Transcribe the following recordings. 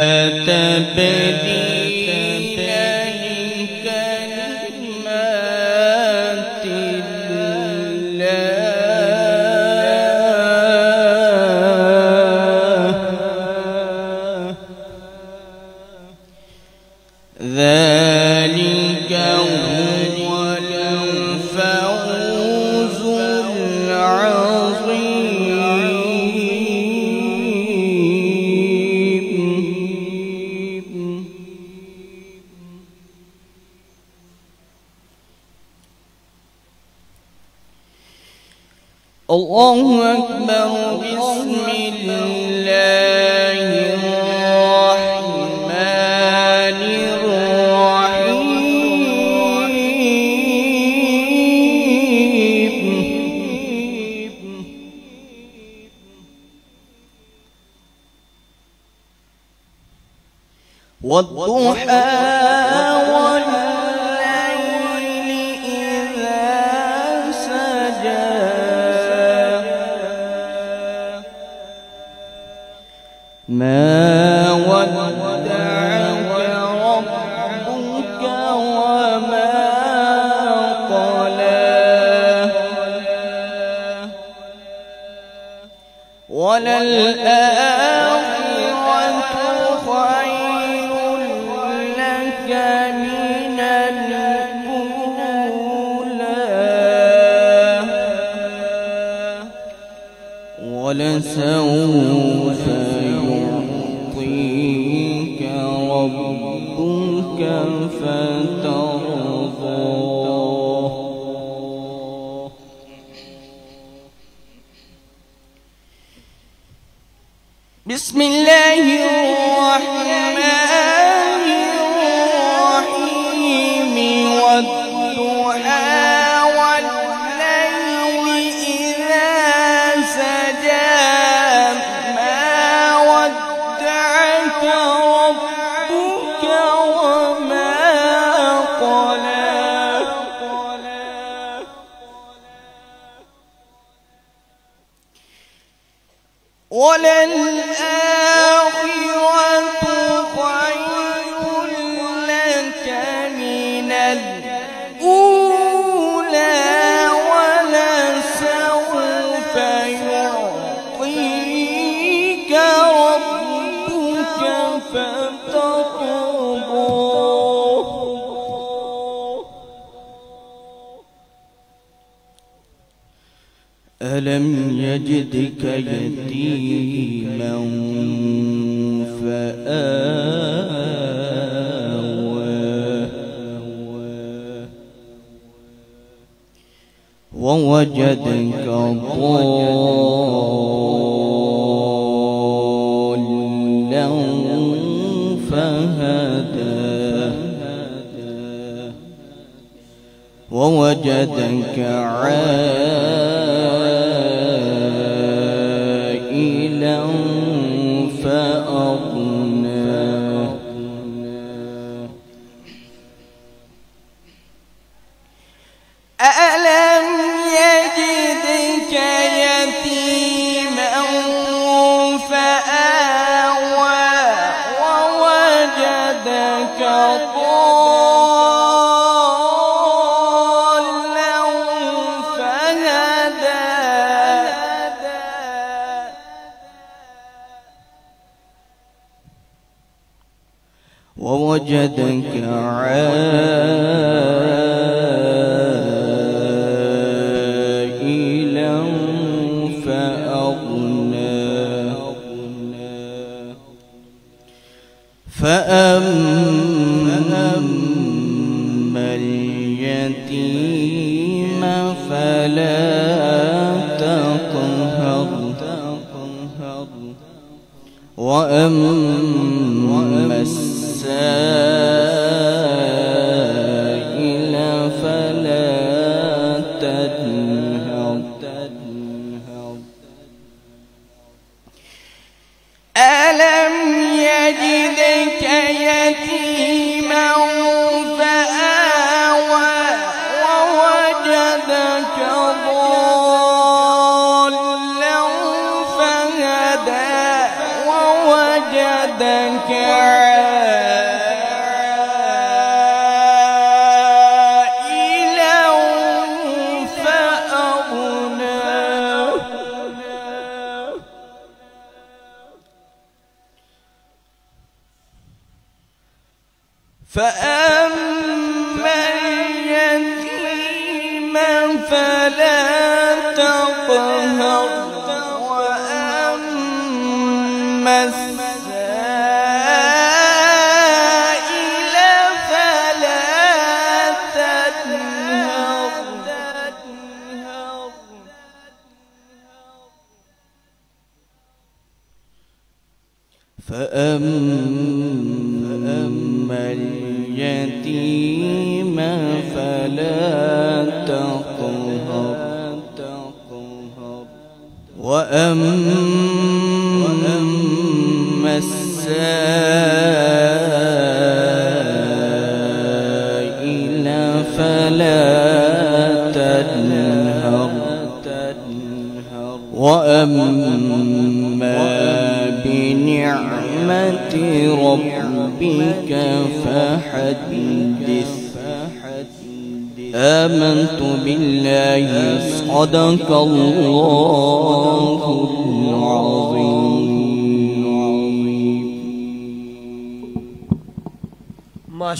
تبين يجدك يتيما فآوى. ووجدك ضالا فهدى. ووجدك عالا وجدك عائلا فأغنى. فأما اليتيم فلا تقهر. وأما forever.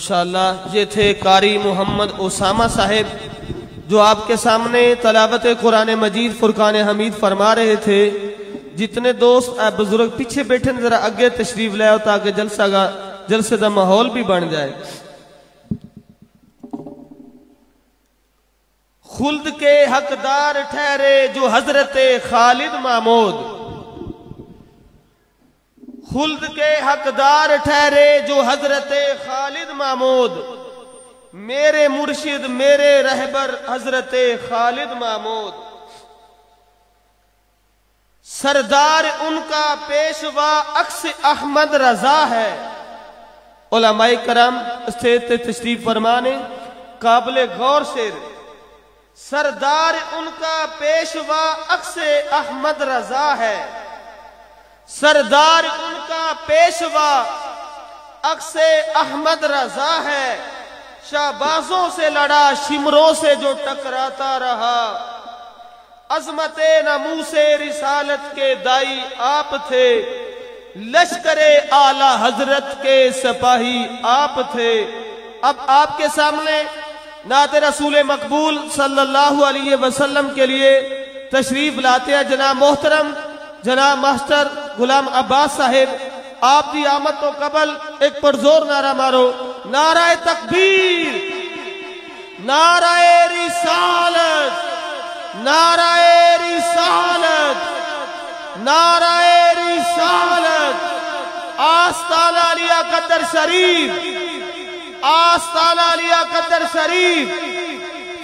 ماشاءاللہ یہ تھے قاری محمد اسامہ صاحب جو آپ کے سامنے تلاوت قرآن مجید فرقان حمید فرما رہے تھے۔ جتنے دوست بزرگ پیچھے بیٹھے ذرا اگے تشریف لے آؤ تاکہ جلسہ کا جلسے کا ماحول بھی بن جائے۔ خلد کے حقدار ٹھہرے جو حضرت خالد محمود خلد کے حقدار ٹھہرے جو حضرت خالد محمود، میرے مرشد، میرے رہبر حضرت خالد محمود۔ سردار ان کا پیشوا اکس احمد رضا ہے۔ علماء کرم استیت تشریف فرمانے، قابل غور شیر۔ سردار ان کا پیشوا اکس احمد رضا ہے۔ سردار ان کا پیشوا اکس احمد رضا ہے۔ شہبازوں سے لڑا، شمروں سے جو ٹکراتا رہا۔ عظمت نمو سے رسالت کے دائی آپ تھے۔ لشکر اعلی حضرت کے سپاہی آپ تھے۔ اب آپ کے سامنے نعت رسول مقبول صلی اللہ علیہ وسلم کے لیے تشریف لاتے ہیں۔ جناب محترم جناب ماسٹر غلام عباس صاحب، آپ دی آمد تو قبل ایک پرزور نعرہ مارو۔ نعرہ تکبیر، نعرہ رسالت نعرہ رسالت نعرہ رسالت۔ آستانہ لیا قدر شریف، آستانہ لیا قدر شریف،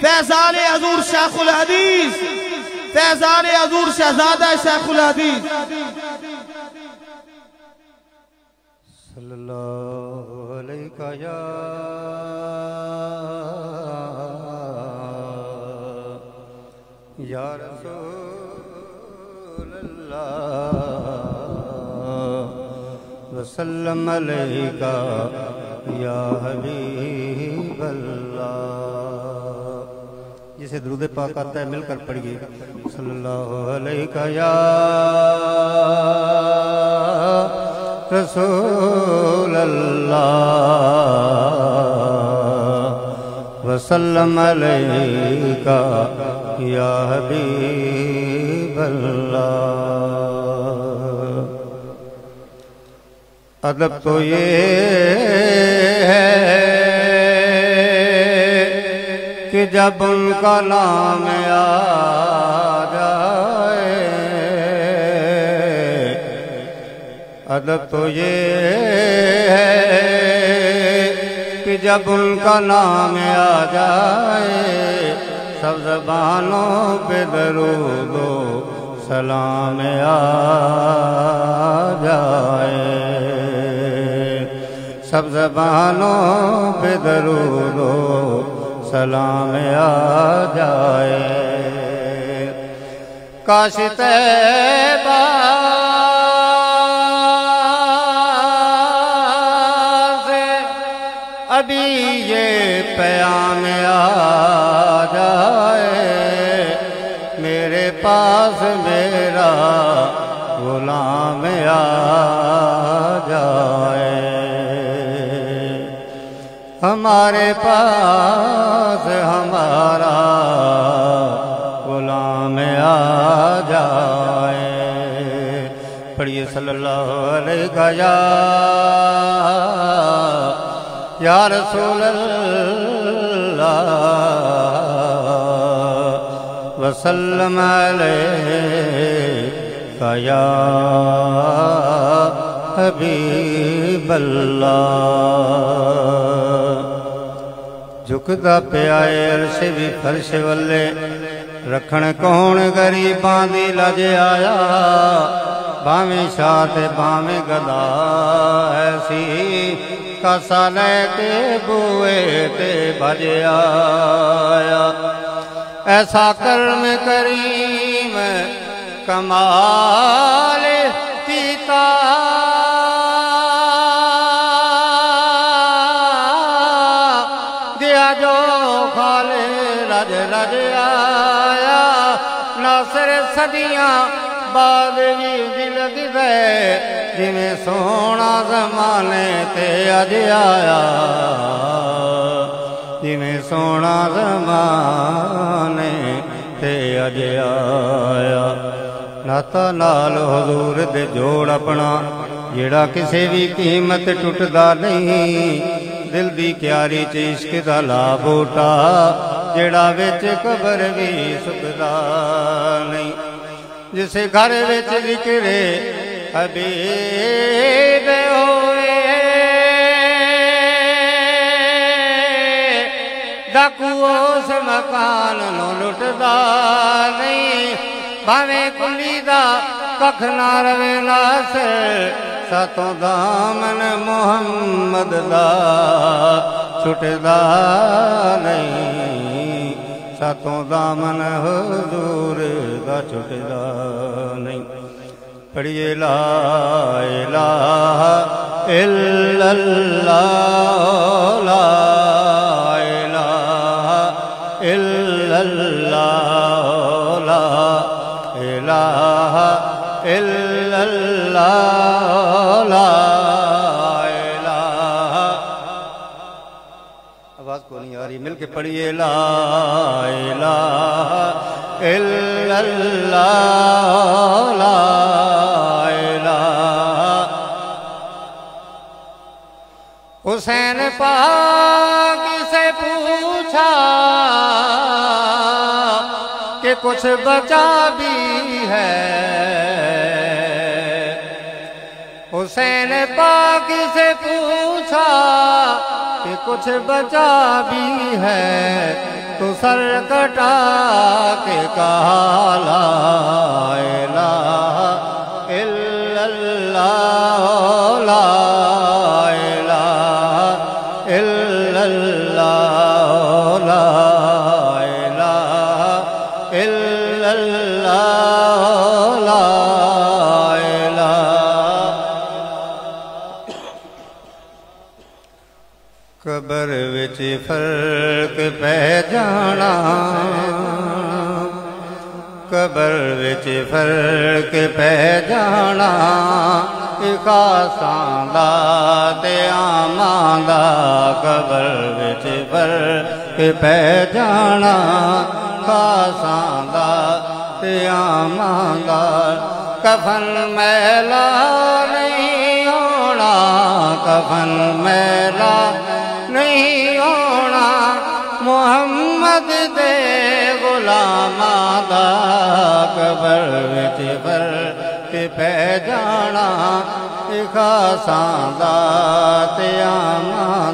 فیضان حضور شیخ الحدیث۔ فیضان حضور شہزادہ شیخ الحدیث. صلی اللہ علیہ یا یا رسول اللہ، وسلم علیکہ یا حبیب اللہ. جسے درود پاک آتا ہے، مل کر پڑھئے صلی اللہ علیہ یا رسول اللہ، وسلم علیکہ یا حبیب اللہ۔ ادب تو یہ ہے کہ جب ان کا نام آ جائے ادب تو یہ ہے کہ جب ان کا نام آ جائے سب زبانوں پہ درود و سلام آ جائے سب زبانوں پہ درود و سلام آ جائے۔ کاش سے ابھی یہ پیام آ ہمارے پاس، ہمارا غلام آ جائے۔ پڑھیے صلی اللہ علیہ کا یا رسول اللہ، وسلم علیہ کا یا حبیب اللہ۔ جھکدا پیا عرش بھی فرش والے رکھن کون غریباں دی لج آیا۔ باویں شاہ تے باویں گدا ایسی۔ کاسا لے کے بوئے تے بج آیا۔ ایسا کرم کریم کمال کیتا صدیاں بادری دل دے جویں سونا زمانے تے اج آیا جویں سونا زمانے تے اج آیا ناتا لال حضور دے جوڑ اپنا جڑا کسے بھی قیمت ٹٹدا نہیں دل دی کیاری چ عشق دا لا بوٹا جڑا وچ قبر بھی سکدا نہیں ਜਿਸੇ ਘਰ ਵਿੱਚ ਜ਼ਿਕਰੇ ਹਬੀਬ ਹੋਏ ਡਾਕੂ ਉਸ ਮਕਾਨ ਨੂੰ ਲੁੱਟਦਾ ਨਹੀਂ ਭਾਵੇਂ ਕੁੱਲੀ ਦਾ ਕੱਖ ਨਾ ਰਵੇ ਲਾਸ ਸਾਤੋਂ ਦਾਮਨ ਮੁਹੰਮਦ ਦਾ ਛੁੱਟਦਾ ਨਹੀਂ ساتھوں دامن حضور دا چھٹدا نہیں پڑھیے لا الہ الا اللہ لا الہ الا اللہ لا الہ الا اللہ کے پڑھیے، لا الہ الا اللہ، لا الہ۔ حسین پاک سے پوچھا کہ کچھ بچا بھی ہے۔ حسین پاک سے پوچھا کچھ بچا بھی ہے تو سر کٹا کے کہا لا الہ وچ فرق پہ جانا قبر وچ فرق پہ جانا خاصاں دا تے آماں دا قبر وچ فرق پہ جانا خاصاں دا تے آماں دا کفن میلا نہیں ہونا کفن میلا نہیں محمد دے غلام دا قبر وچ بر تے پہ جانا خاصاں دا، تے آماں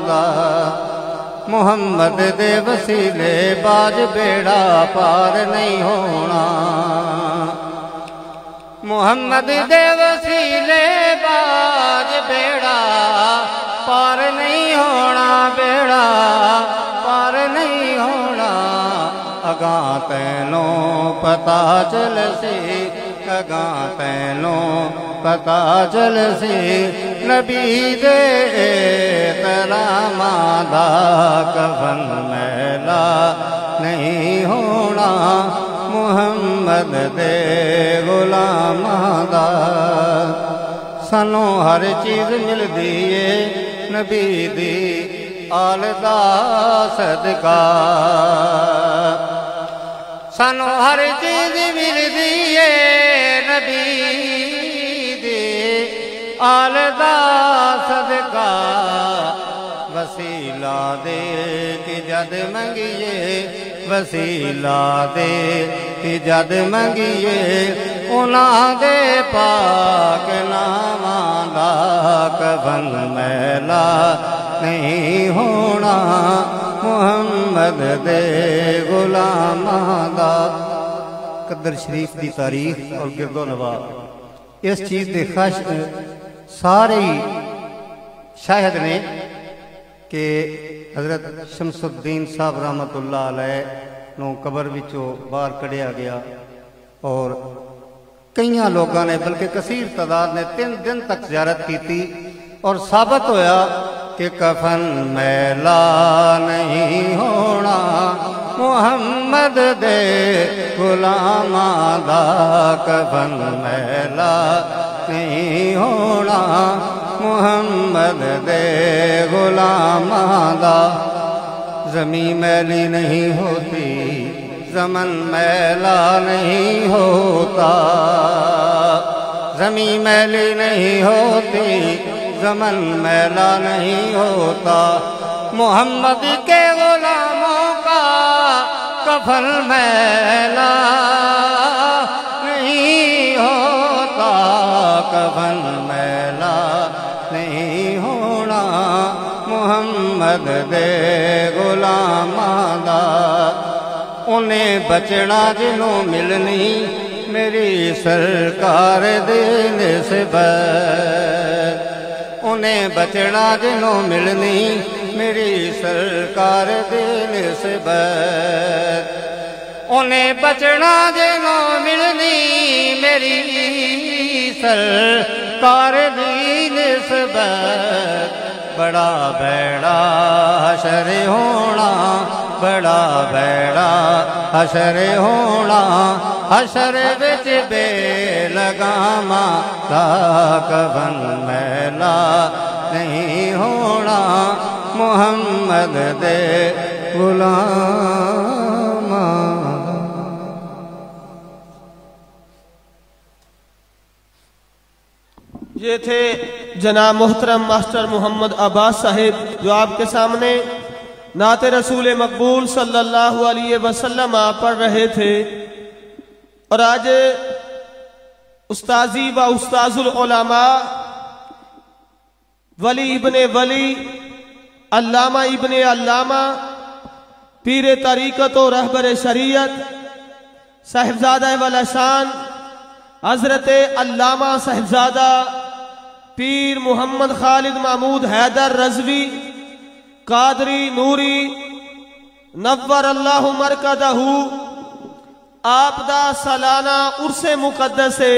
محمد دے وسیلے باج بیڑا پار نہیں ہونا۔ محمد دے وسیلے باج بیڑا پار نہیں ہونا۔ گاں تینوں پتا چل سی گاں تینوں پتا چل سی نبی دے تیرا مادہ کفن میلا نہیں ہونا محمد دے غلام دا سانو ہر چیز ملدی ہے نبی دی آل صدقہ ਸਾਨੂੰ ਹਰ ਚੀਜ਼ ਮਿਲਦੀ ਏ ਨਬੀ ਦੇ ਆਲ ਦਾ ਸਦਕਾ ਵਸੀਲਾ ਦੇ ਕਿ ਜਦ ਮੰਗੀਏ ਵਸੀਲਾ ਦੇ ਕਿ ਜਦ ਮੰਗੀਏ ਉਹਨਾਂ ਦੇ ਪਾਕ ਨਾਮਾਂ ਦਾ ਕਫਨ ਮੈਲਾ ਨਹੀਂ ਹੋਣਾ محمد دے غلام دا قدر شریف دی تاریخ اور گرد و نواب اس چیز دے خش سارے شاہد نے کہ حضرت شمس الدین صاحب رحمت اللہ علیہ نو قبر بچو باہر کڑیا گیا اور کئی لوگوں نے بلکہ کثیر تعداد نے تین دن تک زیارت کی تھی اور ثابت ہویا کہ کفن میلا نہیں ہونا۔ محمد دے غلاماں دا کفن میلا نہیں ہونا۔ محمد دے غلاماں دا زمین میلی نہیں ہوتی، زمن میلا نہیں ہوتا۔ زمین میلی نہیں ہوتی زمن میلا نہیں ہوتا۔ محمد کے غلاموں کا کفن میلا نہیں ہوتا۔ کفن میلا نہیں ہونا۔ محمد دے غلاماں دا۔ انہیں بچنا جنوں ملنی میری سرکار دی نسبت انہیں بچنا جنوں ملنی میری سرکار دی نسبت انہیں بچنا جنوں ملنی میری سرکار دی نسبت بڑا بیڑا حشر ہونا بڑا بیڑا حشر ہونا حشر بچ بے لگاما لا کبن میلا نہیں ہونا محمد دے غلام یہ تھے جناب محترم ماسٹر محمد عباس صاحب جو آپ کے سامنے نعت رسول مقبول صلی اللہ علیہ وسلم آپ پڑھ رہے تھے اور آج استاذی و استاذ العلماء ولی ابن ولی، علامہ ابن علامہ، پیر طریقت و رہبر شریعت، صاحبزادہ والا شان حضرت علامہ صاحبزادہ پیر محمد خالد محمود حیدر رضوی، قادری نوری، نور اللہ مرکدہ آپ دا سالانہ عرس مقدس ہے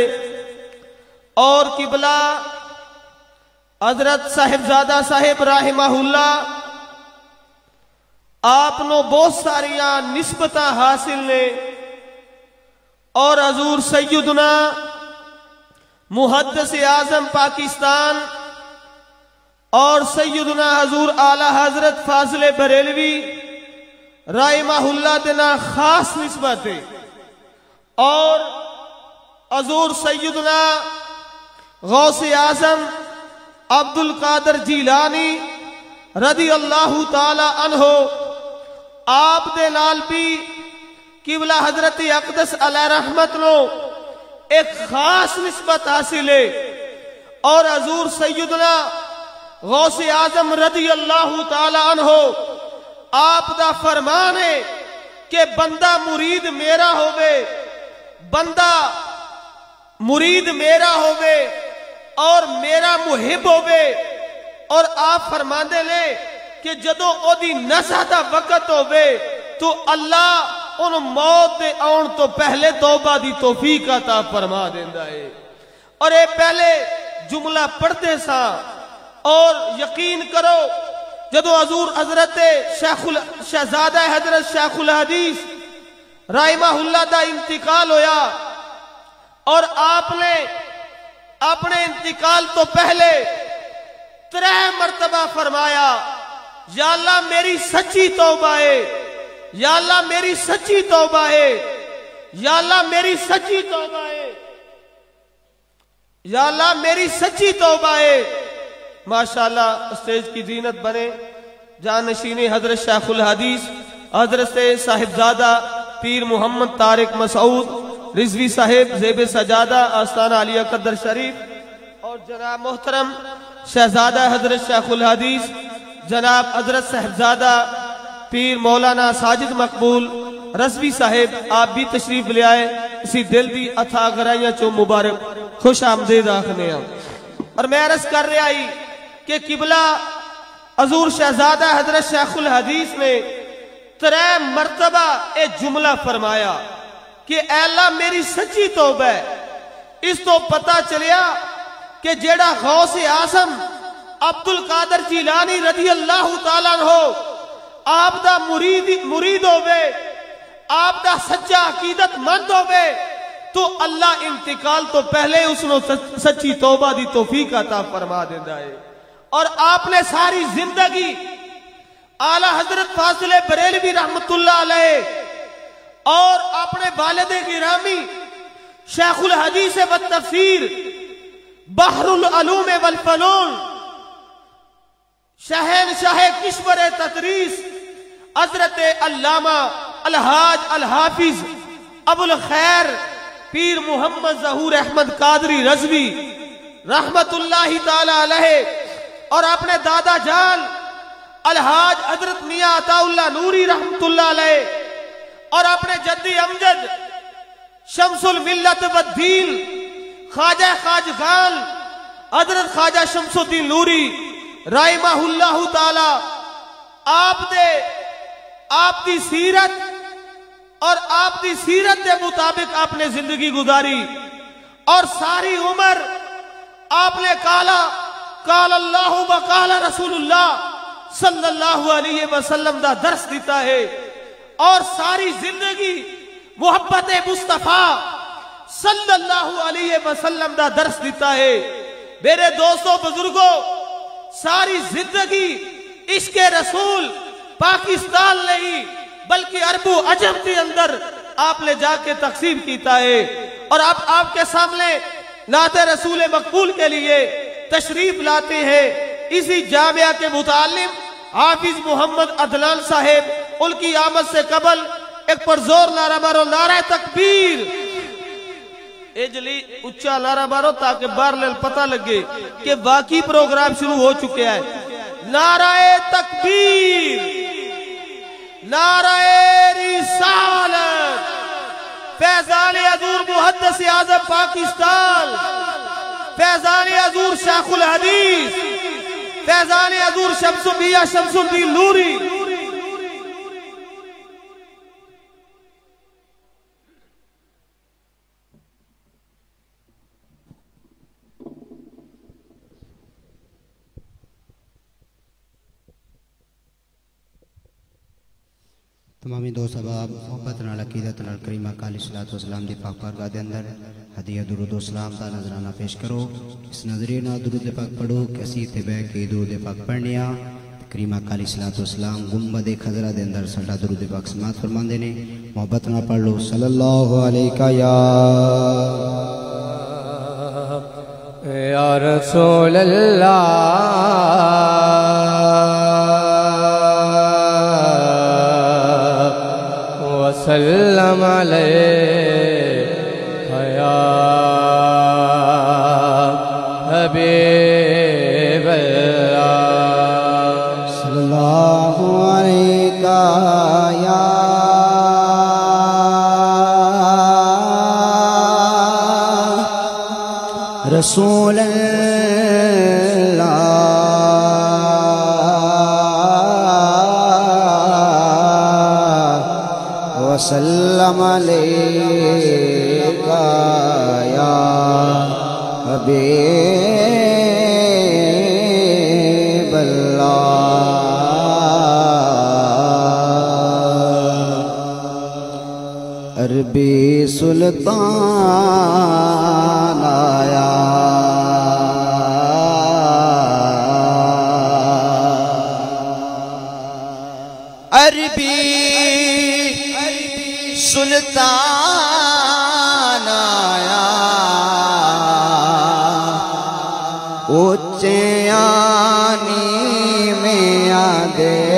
اور قبلہ حضرت صاحبزادہ صاحب رحمہ اللہ آپ نو بہت ساریاں نسبتاں حاصل نے اور حضور سیدنا محدث اعظم پاکستان اور سیدنا حضور اعلی حضرت فاضل بریلوی رائمہ اللہ دینا خاص نسبت ہے۔ اور حضور سیدنا غوث اعظم عبد القادر جیلانی رضی اللہ تعالی عنہ، آپ دے نال بھی قبلہ حضرت اقدس علیہ رحمت نو ایک خاص نسبت حاصل ہے۔ اور حضور سیدنا غوث اعظم رضی اللہ تعالی عنہ، آپ دا فرمان ہے کہ بندہ مرید میرا ہوئے بندہ مرید میرا ہوئے اور میرا محب ہوئے اور آپ فرما دے لے کہ جدو او دی نسہ دا وقت ہوئے تو اللہ ان موت دے آن تو پہلے توبہ دی توفیق عطا فرما دیندہ ہے۔ اور اے پہلے جملہ پڑھتے سا اور یقین کرو جدو حضور حضرت شیخ شہزادہ حضرت شیخ الحدیث رائمہ اللہ دا انتقال ہویا اور آپ نے اپنے انتقال تو پہلے ترہ مرتبہ فرمایا، یا اللہ میری سچی توبہ ہے، یا اللہ میری سچی توبہ ہے، یا اللہ میری سچی توبہ ہے۔ یا اللہ میری سچی توبہ ہے۔ ماشاءاللہ اسٹیج کی زینت بنے۔ جانشین حضرت شیخ الحدیث، حضرت صاحبزادہ پیر محمد طارق مسعود، رضوی صاحب، زیب سجادہ، آستانہ علی قدر شریف اور جناب محترم شہزادہ حضرت شیخ الحدیث، جناب حضرت صاحبزادہ پیر مولانا ساجد مقبول، رضوی صاحب، آپ بھی تشریف لے آئے، اسی دل دی اتھا گرائیاں چو مبارک، خوش آمدید آخنے ہاں۔ اور میں عرض کر رہے آئی کہ قبلہ حضور شہزادہ حضرت شیخ الحدیث نے ترے مرتبہ اے جملہ فرمایا کہ اے اللہ میری سچی توبہ ہے۔ اس تو پتا چلیا کہ جیڑا غوث آسم عبد القادر جیلانی رضی اللہ تعالیٰ ہو آپ دا مرید, مرید ہوئے آپ دا سچا عقیدت مند ہوئے تو اللہ انتقال تو پہلے اس نے سچی توبہ دی توفیق عطا فرما دیندہ ہے۔ اور آپ نے ساری زندگی اعلی حضرت فاصل بریلوی رحمت اللہ علیہ اور اپنے والد گرامی شیخ الحدیث و تفسیر بحر العلوم والفنون شہن شاہ کشور تدریس حضرت علامہ الحاج الحافظ ابو الخیر پیر محمد ظہور احمد قادری رضوی رحمت اللہ تعالی علیہ اور اپنے دادا جان الحاج حضرت میاں عطا اللہ نوری رحمت اللہ علیہ اور اپنے جدی امجد شمس الملت والدین خواجہ خاجگان حضرت خواجہ شمس الدین نوری رائمہ اللہ تعالی، آپ دے، آپ دی سیرت اور آپ دی سیرت دے مطابق آپ نے زندگی گزاری اور ساری عمر آپ نے کالا، کال اللہ و کال رسول اللہ صلی اللہ علیہ وسلم دا درس دیتا ہے۔ اور ساری زندگی محبت مصطفیٰ صلی اللہ علیہ وسلم دا درس دیتا ہے۔ میرے دوستوں بزرگوں ساری زندگی عشق رسول پاکستان نہیں، بلکہ عرب و عجم کے اندر آپ نے جا کے تقسیم کیتا ہے۔ اور آپ آپ کے سامنے نعت رسول مقبول کے لیے تشریف لاتے ہیں۔ اسی جامعہ کے متعلم حافظ محمد عدلان صاحب، ان کی آمد سے قبل ایک پر زور نعرہ مارو، نعرہ تکبیر۔ اجلی اچھا نعرہ مارو تاکہ بار پتہ لگے کہ باقی پروگرام شروع ہو چکے ہیں۔ نعرہ تکبیر، نعرہ رسالت۔ فیضان عزور محدث آزم پاکستان، فیضان عزور شیخ الحدیث۔ فیضان عزور شمس الدیہ شمس الدین نوری۔ تمامی دو سباب محبت نال، عقیدت نال، کریمہ کالی صلاة والسلام دی پاک پارگاہ دے اندر ہدیہ درود و سلام تا نظرانہ پیش کرو۔ اس نظرینہ درود پاک پڑھو کسی تے کے درود پاک پڑھنیا کریمہ کالی صلاة والسلام گمبد خضرہ دے اندر سڑا درود پاک سماعت فرمان دینے محبت نال پڑھ لو۔ صلی اللہ علیہ یا یا رسول اللہ۔ وسلم علیہ رسول اللہ وسلم علیہ یا حبیب اللہ عربی سلطان اچیانی میں آدے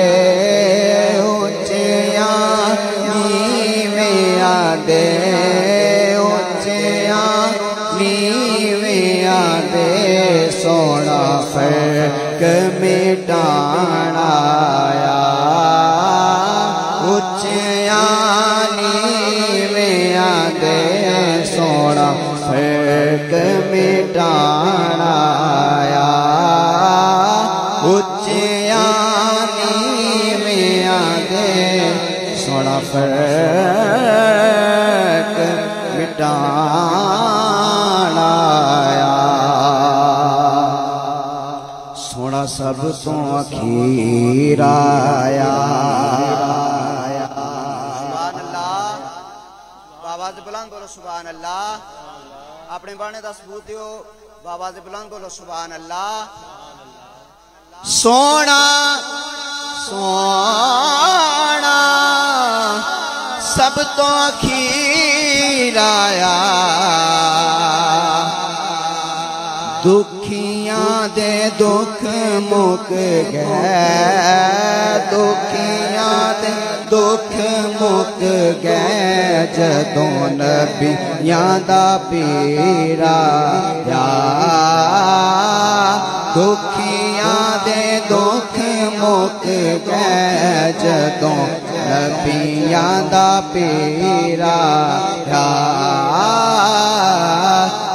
سونا سب آیا سبحان اللہ آواز بلند بولو سبحان اللہ اپنے بانے دا ثبوت دیو۔ آواز بلند بولو سبحان اللہ سونا سونا۔ سب تو اخیر آیا دکھیاں دے دکھ مک گئے، دکھیاں دے دکھ مک گئے۔ جدوں نبیاں دا پیرا یا دکھیاں دے دکھ مک گئے۔ جدوں نبیاں دا پیرا یا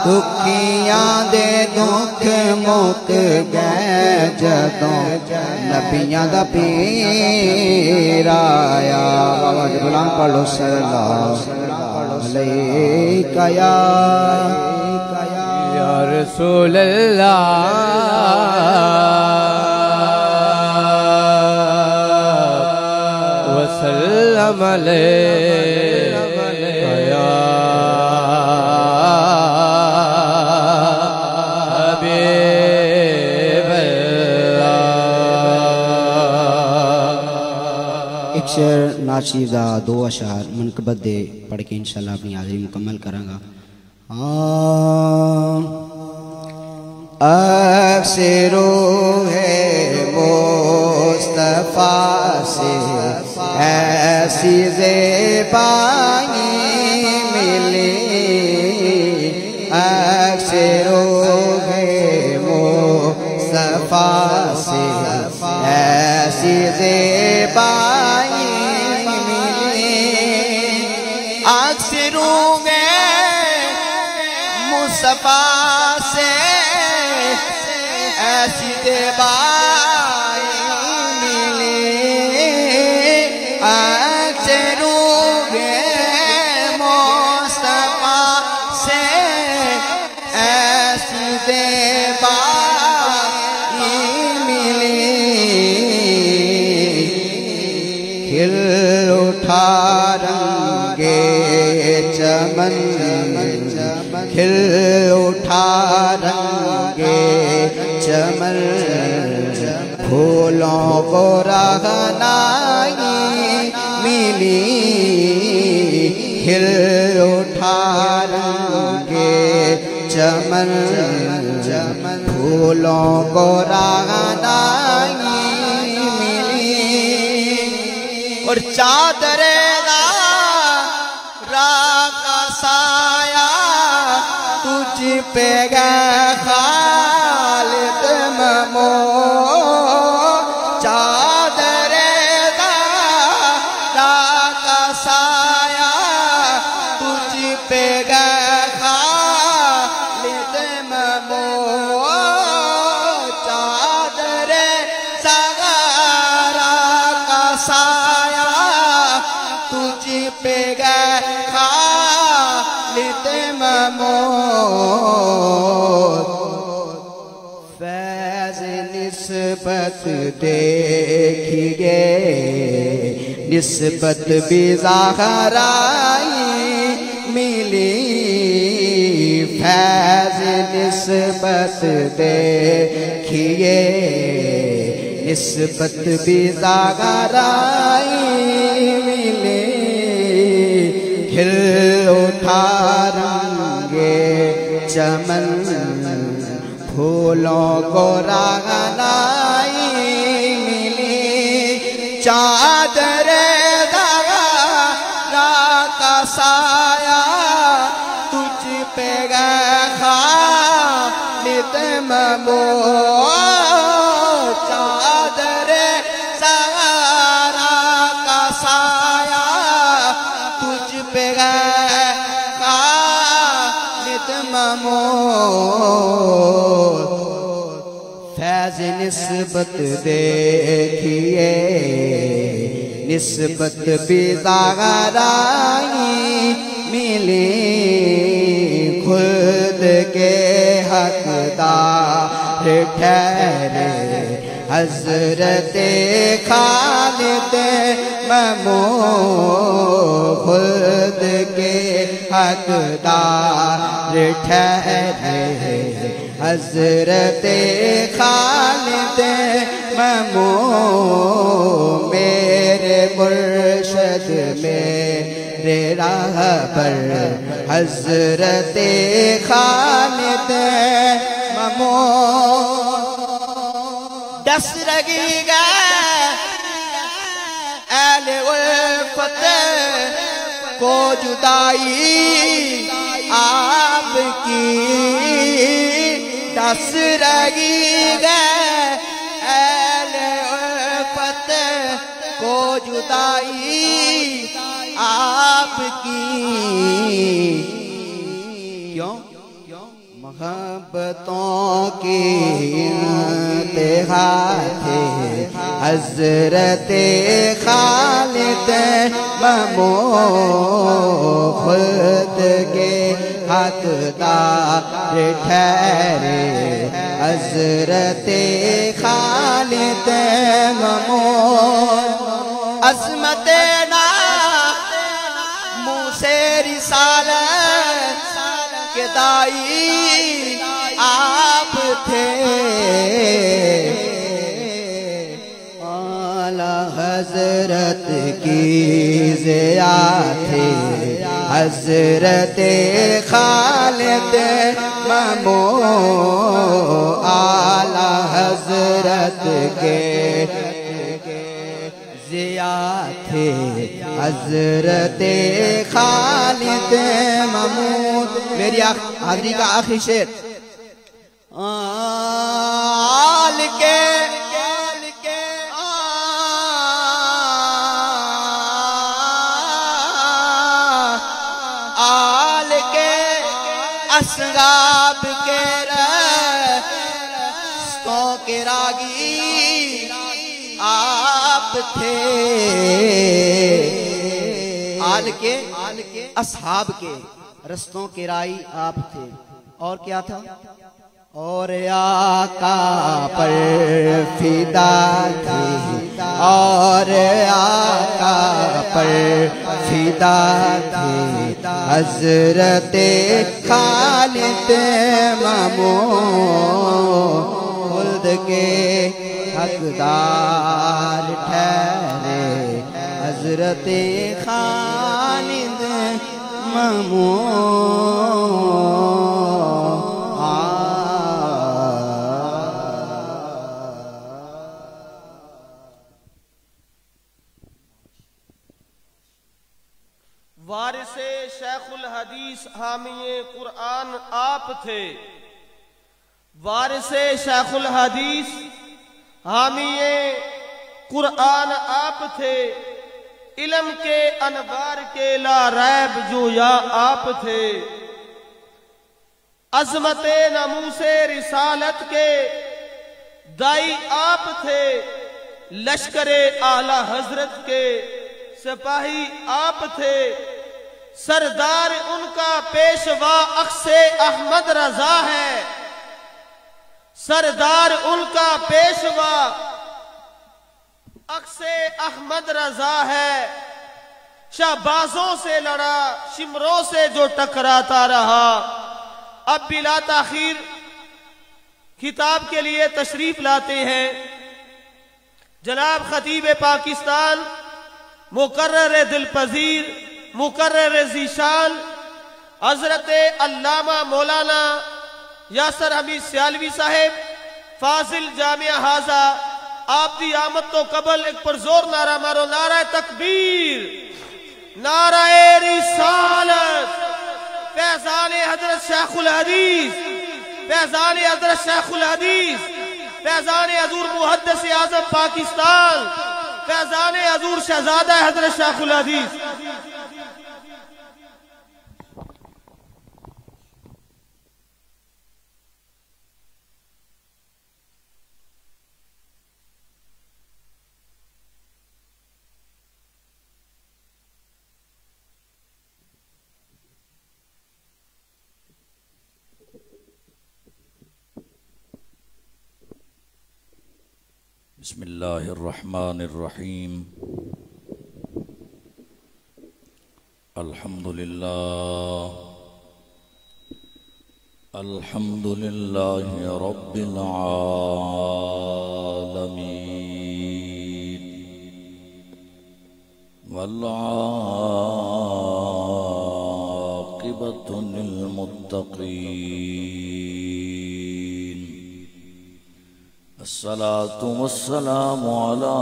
دکھیاں دے دکھ مک گئے جدوں نبیاں دا پیر آیا بابا جی بلان پڑھ لو صلی اللہ علیہ یا یا رسول شعر ناچیز دا دو اشعار منقبت دے، پڑھ کے انشاءاللہ اپنی حاضری مکمل کروں گا اکثرو ہے مصطفیٰ سے ایسی زیبائی ملی۔ اکثرو ہے مصطفیٰ کو رہنائی ملی کھل اٹھا رنگے چمن پھولوں کو رہنائی ملی اور چادر کا سایہ تجھ پہ گیا دیکھیے، نسبت بھی زہرائی ملی۔ فیض نسبت دیکھیے، نسبت بھی زاگرائی ملے کھل اٹھا رنگے چمن، پھولوں کو راگنائی ملی چادر داغا کا سایہ تجھ پہ گا خالد ممو چادر سارا کا سایہ تجھ پہ گا خالد ممو فیض نسبت دیکھیے نسبت بھی ملی خود کے حقدار ٹھہرے حضرت خالد ممو خود کے حقدار ٹھہرے حضرت خالد ممو میرے میرے راہ پر حضرت خالد ممو دس رگی گا اہل الفت کو جدائی آپ کی۔ دس رگی گئے۔ اہل الفت کو جدائی آپ کی کیوں؟ محبتوں کی انتہا تھے حضرت خالد ممو خود کے حقدار ٹھہرے۔ حضرت خالد ممو عظمت سے رسالت کے دائی آپ تھے۔ اعلی حضرت کی ضیا تھے۔ حضرت خالد ممو اعلی حضرت کے ضیا تھے۔ حضرت خالد محمود، میری حاضری کا آخری شیر آل کے آل کے اسراب کے رستوں کے راگی تھے۔ آل کے، اصحاب کے رستوں کے رائی آپ تھے۔ اور کیا تھا؟ اور آقا پر فدا تھی اور آقا پر فدا تھی حضرت خالد ممو خلد کے حقدار ٹھہرے۔ حضرت خالد ممو وارث شیخ الحدیث حامی قرآن آپ تھے۔ وارث شیخ الحدیث حامی قرآن آپ تھے، علم کے انوار کے لا ریب جو یا آپ تھے۔ عظمت نموس رسالت کے دائی آپ تھے، لشکر اعلی حضرت کے سپاہی آپ تھے۔ سردار ان کا پیشوا اخس احمد رضا ہے۔ سردار ان کا پیشوا اخس احمد رضا ہے۔ شہبازوں سے لڑا، شمروں سے جو ٹکراتا رہا۔ اب بلا تاخیر کتاب کے لیے تشریف لاتے ہیں۔ جناب خطیب پاکستان، مقرر دل پذیر مقرر ذیشان حضرت علامہ مولانا یاسر حمید سیالوی صاحب، فاضل جامعہ حاضہ، آپ دی آمد تو قبل ایک پر زور نعرہ مارو، نعرہ تکبیر، نعرہ رسالت، فیضان حضرت شیخ الحدیث، فیضان حضرت شیخ الحدیث، فیضان حضور محدث اعظم پاکستان، فیضان حضور شہزادہ حضرت شیخ الحدیث۔ بسم الله الرحمن الرحيم الحمد لله الحمد لله رب العالمين والعاقبة للمتقين الصلاة والسلام على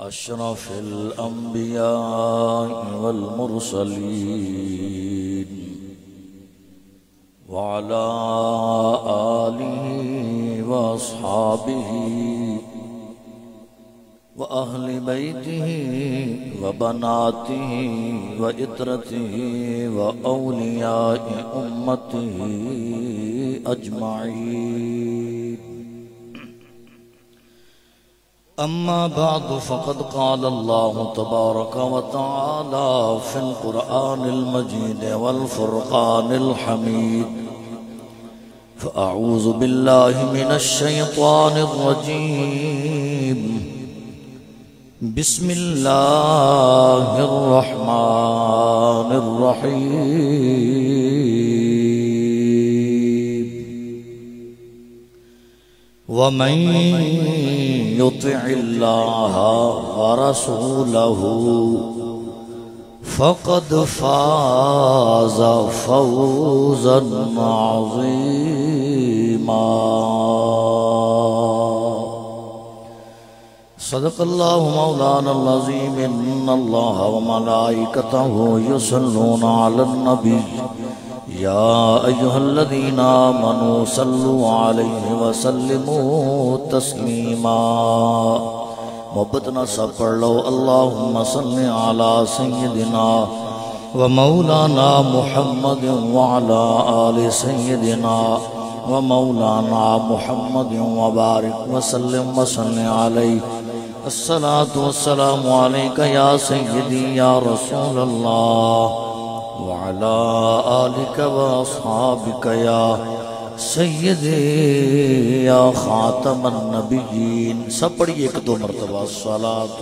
أشرف الأنبياء والمرسلين وعلى آله وأصحابه وأهل بيته وبناته وإطرته وأولياء أمته أجمعين. أما بعد فقد قال الله تبارك وتعالى في القرآن المجيد والفرقان الحميد. فأعوذ بالله من الشيطان الرجيم. بسم الله الرحمن الرحيم. ومن يطع الله ورسوله فقد فاز فوزا عظيما صدق الله مولانا العظيم إن الله وملائكته يصلون على النبي يا أيها الذين آمنوا صلوا عليه وسلموا تسليما. محبتنا سب پڑھ لو. اللهم صل على سيدنا ومولانا محمد وعلى آل سيدنا ومولانا محمد وبارك وسلم وسلم عليه الصلاة والسلام عليك يا سيدي يا رسول الله وعلى آلك وأصحابك يا سيدي يا خاتم النبيين سب پڑھئے ایک دو مرتبہ۔ الصلاة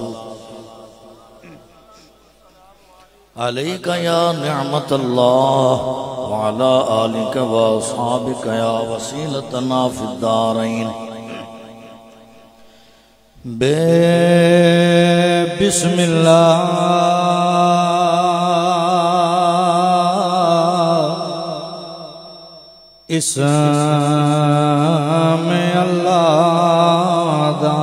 عليك يا نعمة الله وعلى آلك وأصحابك يا وسيلتنا في الدارين بسم الله اسم اللہ دا۔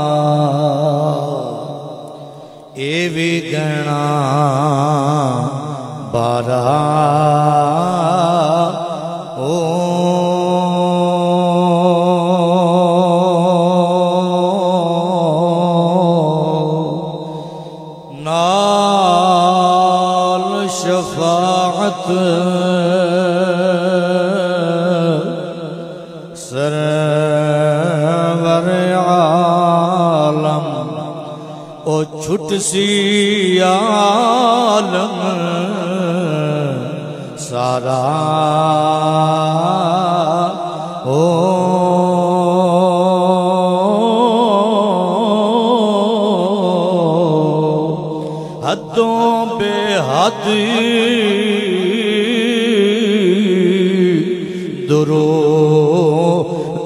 اے بھی گنا بارا او او چھٹ سی عالم سارا او حدوں بے حد درو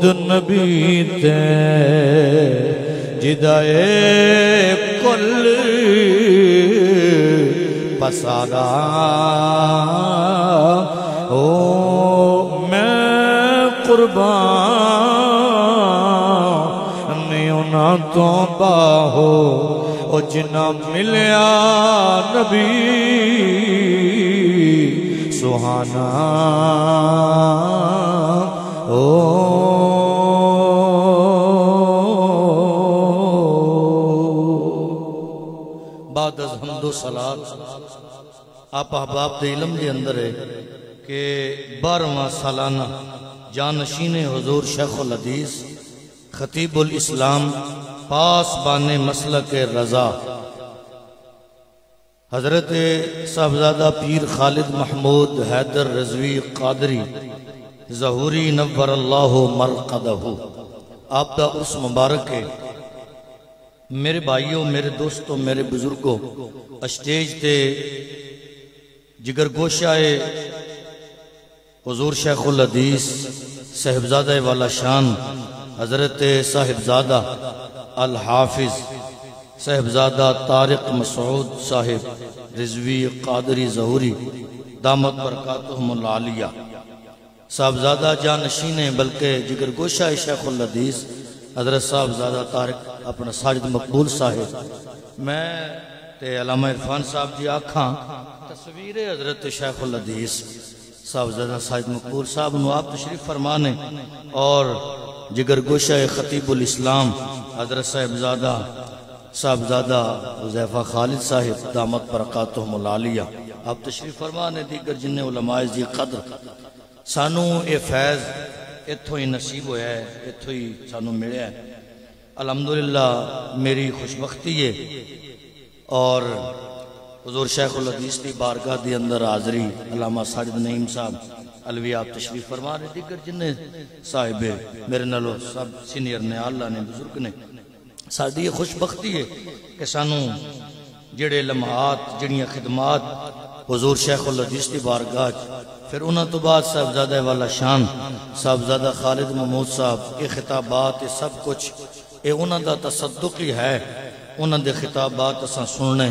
درود نبی تے جدائے کل پسارا۔ او میں قربان نہیں تو باہو او جنا ملیا نبی سہانا۔ او و صلات آپ احباب دے علم دے اندر ہے کہ بارہواں سالانہ جانشین حضور شیخ الحدیث خطیب الاسلام پاس بانے مسلک رضا حضرت صاحبزادہ پیر خالد محمود حیدر رضوی قادری ظہوری نور اللہ مرقدہ آپ دا اس مبارک ہے۔ میرے بھائیوں، میرے دوستوں، میرے بزرگوں، اسٹیج تے جگر گوشائے حضور شیخ الحدیث صاحبزادہ والا شان، حضرت صاحبزادہ الحافظ صاحبزادہ طارق مسعود صاحب، رضوی قادری ظہوری، دامت برکاتہم العالیہ۔ صاحبزادہ جانشین بلکہ جگر گوشہ شیخ الحدیث حضرت صاحبزادہ طارق، اپنا ساجد مقبول صاحب۔ میں تے علامہ عرفان صاحب جی آکھاں تصویر حضرت شیخ الحدیث صاحبزادہ ساجد مقبول صاحب نو آپ تشریف فرمانے اور جگر گوشہ خطیب الاسلام حضرت صاحبزادہ صاحبزادہ حضیفہ خالد صاحب دامت برکاتہم العالیہ۔ آپ تشریف فرمانے دیگر جن علماء جی قدر۔ سانو اے فیض اتھو ہی نصیب ہویا ہے، اتھو ہی سانو ملیا ہے۔ الحمدللہ، میری خوشبختی ہے۔ اور حضور شیخ الحدیث دی بارگاہ دی اندر حاضری علامہ ساجد نعیم صاحب، علوی آپ تشریف فرما رہے دیگر جن صاحب میرے نلو سب سینئر نے، اللہ نے، بزرگ نے ساری یہ خوشبختی ہے کہ سانو جڑے لمحات، جڑیاں خدمات حضور شیخ الحدیث دی بارگاہ پھر انہاں تو بعد صاحبزادہ والا شان، صاحبزادہ خالد محمود صاحب، یہ خطابات، یہ سب کچھ اے انہاں دا تصدق ہی ہے۔ انہاں دے خطابات اساں سننے،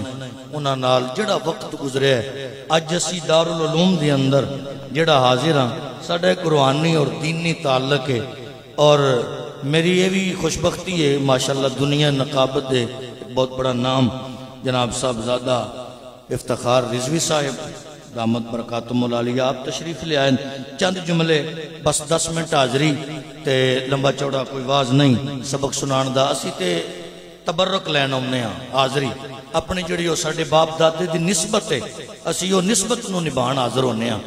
انہاں نال جڑا وقت گزرے ہے، اج اسی دارالعلوم دے اندر جڑا حاضر ہاں ساڈا ایک روحانی اور دینی تعلق ہے۔ اور میری یہ بھی خوشبختی ہے، ماشاءاللہ دنیا نقابت دے بہت بڑا نام، جناب صاحبزادہ افتخار رضوی صاحب۔ دامت برکاتم العالیہ آپ تشریف لے آئیں۔ چند جملے، بس دس منٹ حاضری تے لمبا چوڑا کوئی واز نہیں۔ سبق سنان دا اسی تے تبرک لین امنے ہاں حاضری۔ اپنی جڑی ہو ساڑھے باپ دادے دی نسبت ہے، اسی یہ نسبت نو نبان حاضر ہونے ہاں۔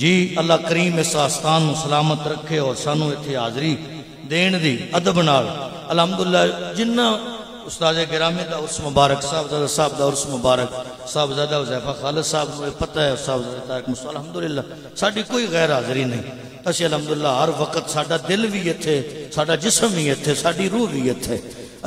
جی اللہ کریم اس آستان نو سلامت رکھے اور سانو اتھے حاضری دین دی ادب نال۔ الحمدللہ، جنہ استاد گرامی دا عرص مبارک صاحب زادہ صاحب دا عرص مبارک صاحب زادہ وزیفہ خالد صاحب کو پتہ ہے صاحب زادہ تارک مصطفیٰ، الحمدللہ ساڑھی کوئی غیر حاضری نہیں۔ اسی الحمدللہ ہر وقت ساڑھا دل بھی یہ تھے ساڑھا جسم بھی یہ تھے ساڑھی روح بھی یہ تھے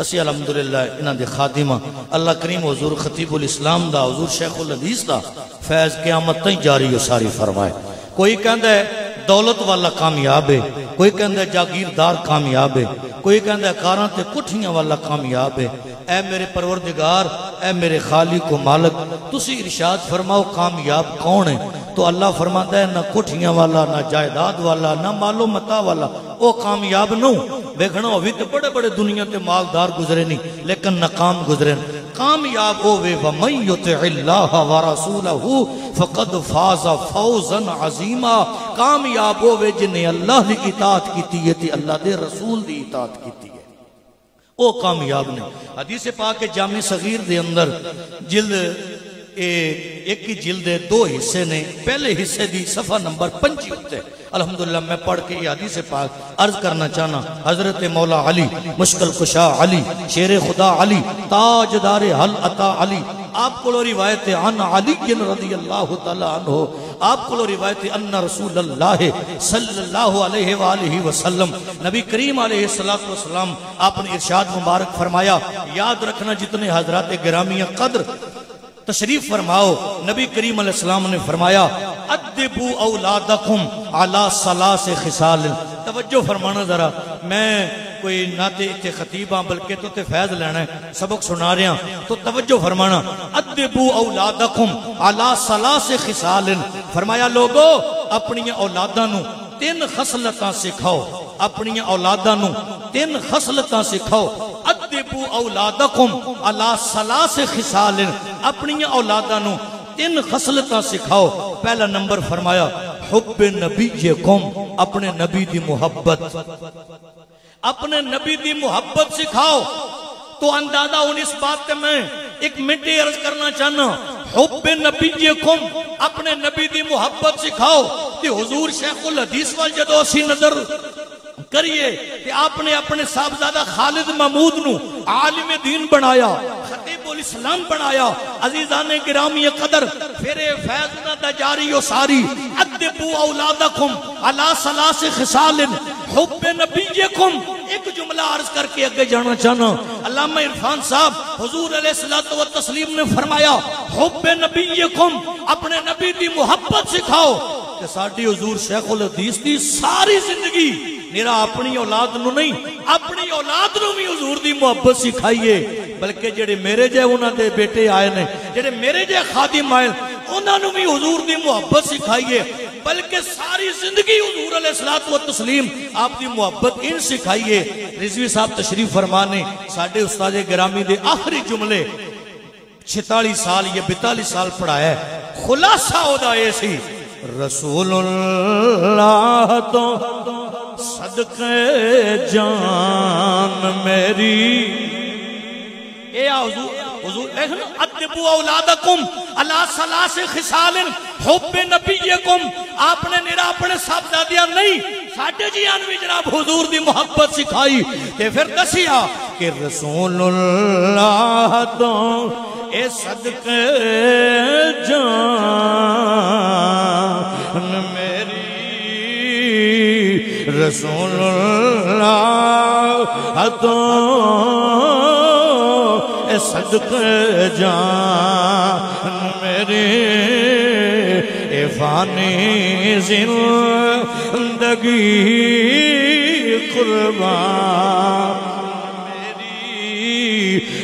اسی الحمدللہ انہ دے خادمہ، اللہ کریم حضور خطیب الاسلام دا، حضور شیخ الحدیث دا، فیض قیامت تین جاری و ساری فرمائے۔ کوئی کہندہ ہے دولت والا کامیاب ہے، کوئی کہندہ ہے جاگیردار کامیاب ہے، کوئی کہندہ ہے کاراں تے کٹھیاں والا کامیاب ہے۔ اے میرے پروردگار، اے میرے خالق و مالک، تسی ارشاد فرماؤ کامیاب کون ہے؟ تو اللہ فرماتا ہے، نہ کٹھیاں والا، نہ جائیداد والا، نہ مال و متا والا۔ او کامیاب نو دیکھنا ہوئی تے بڑے بڑے دنیا تے مالدار گزرے نہیں لیکن ناکام گزرے نہیں کامیاب ہوئے، وَمَن يُطِعِ اللَّهَ وَرَسُولَهُ فَقَدْ فَازَ فَوْزًا عَظِيمًا۔ کامیاب ہوئے جنہیں اللہ دی اطاعت کیتی ہے تھی اللہ دے رسول دی اطاعت کیتی ہے۔ او کامیاب نے۔ حدیث پاک جامع صغیر دے اندر جلد ایک ہی جلد دو حصے نے، پہلے حصے دی صفحہ نمبر پنچی ہوتے۔ ہیں الحمدللہ میں پڑھ کے یہ حدیث پاک عرض کرنا چاہنا، حضرت مولا علی، مشکل کشا علی، شیر خدا علی، تاجدار حل عطا علی، آپ کو لو روایت عن علی رضی اللہ تعالی عنہ، آپ کو لو روایت ان رسول اللہ صلی اللہ علیہ وآلہ وسلم، نبی کریم علیہ السلام آپ نے ارشاد مبارک فرمایا، یاد رکھنا جتنے حضرات گرامیہ قدر تشریف فرماؤ۔ نبی کریم علیہ السلام نے فرمایا، ادبو اولادکم علی سلاس خصال. توجہ فرمانا ذرا، میں کوئی نہ تے اتنے خطیب ہاں بلکہ تو تے فیض لینا ہے، سبق سنا رہا ہاں۔ تو توجہ فرمانا، ادبو اولادکم علی سلاس خصال. فرمایا، لوگو، اپنی اولاداں نو تین خصلتاں سکھاؤ۔ اپنی اولاداں نو تین خصلتاں سکھاؤ۔ ادبو اولادکم علی سلاس خصال اپنی اولاداں نو تین خصلتاں سکھاؤ۔ پہلا نمبر فرمایا، حب نبی قوم اپنے نبی دی محبت۔ اپنے نبی دی محبت سکھاؤ۔ تو اندازہ ہوں اس بات کے میں ایک منٹی عرض کرنا چاہنا۔ حب نبی قوم اپنے نبی دی محبت سکھاؤ۔ کہ حضور شیخ الحدیث وال جدو اسی نظر کریے کہ آپ نے اپنے صاحبزادہ خالد محمود نو عالم دین بنایا، خطیب الاسلام بنایا، عزیزان گرامی قدر، پھر فیضنا دا جاری و ساری، ادبو اولادکم علا سلاس خسال حب نبیکم، ایک جملہ عرض کر کے اگے جانا چاہنا۔ علامہ عرفان صاحب، حضور علیہ الصلوۃ والتسلیم نے فرمایا، حب نبیکم، اپنے نبی دی محبت سکھاؤ۔ کہ ساڈی حضور شیخ الحدیث دی ساری زندگی میرا اپنی اولاد نو نہیں، اپنی اولاد نو بھی حضور دی محبت سکھائیے۔ بلکہ جڑے میرے جے انہاں دے بیٹے آئے نے، جڑے میرے جے خادم آئے، انہاں نو بھی حضور دی محبت سکھائیے۔ بلکہ ساری زندگی حضور علیہ الصلوۃ والتسلیم آپ دی محبت ان سکھائیے۔ رضوی صاحب تشریف فرمانے، ساڈے استاد گرامی دے آخری جملے 46 سال یا 42 سال پڑھایا ہے۔ خلاصہ ہو دا یہ سی، رسول اللہ تو صدقے جان میری۔ اے حضور حضور دیکھنا ادبو اولادکم اللہ سلاس خسال حب نبیکم۔ آپ نے نیرا اپنے سب دادیا نہیں ساٹھے جی آنوی جناب حضور دی محبت سکھائی۔ تے پھر دسیا کہ رسول اللہ تو اے صدقے جان میری رسول اللہ تو اے صدق جان میرے اے فانی زندگی قربان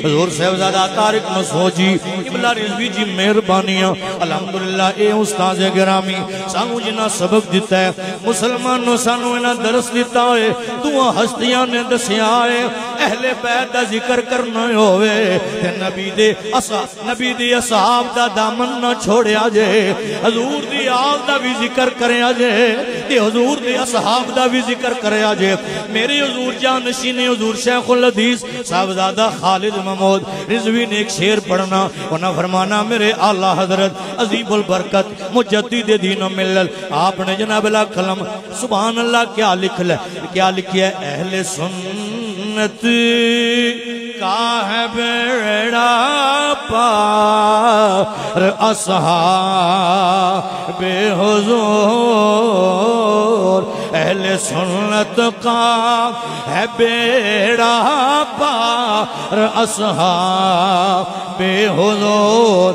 حضور صاحبزادہ طارق مسعود جی قبلہ رضوی جی مہربانیاں، الحمدللہ اے استاد گرامی، سانو جنہ سبق دیتا ہے، مسلمانوں سانو انہ درس دیتا ہے دعا ہستیاں نے دسیا ہے، اہل بیت دا ذکر کرنا ہوئے، تے نبی دے اصحاب نبی دے اصحاب دا دامن نہ چھوڑیا جے، حضور دی آل دا بھی ذکر کریا جے، تے حضور دے اصحاب دا بھی ذکر کریا جے۔ میرے حضور جان نشین حضور شیخ الحدیث، صاحبزادہ خالد محمود، رضوی نے ایک شیر پڑھنا انہا فرمانا، میرے اللہ حضرت، عظیم البرکت، مجدد دین و ملل، آپ نے جناب اللہ کلم، سبحان اللہ، کیا لکھ لے؟ کیا لکھیا اہل سنت کا ہے بیڑا پار، اصحاب حضور اہل سنت کا ہے بیڑا پار اصحاب حضور،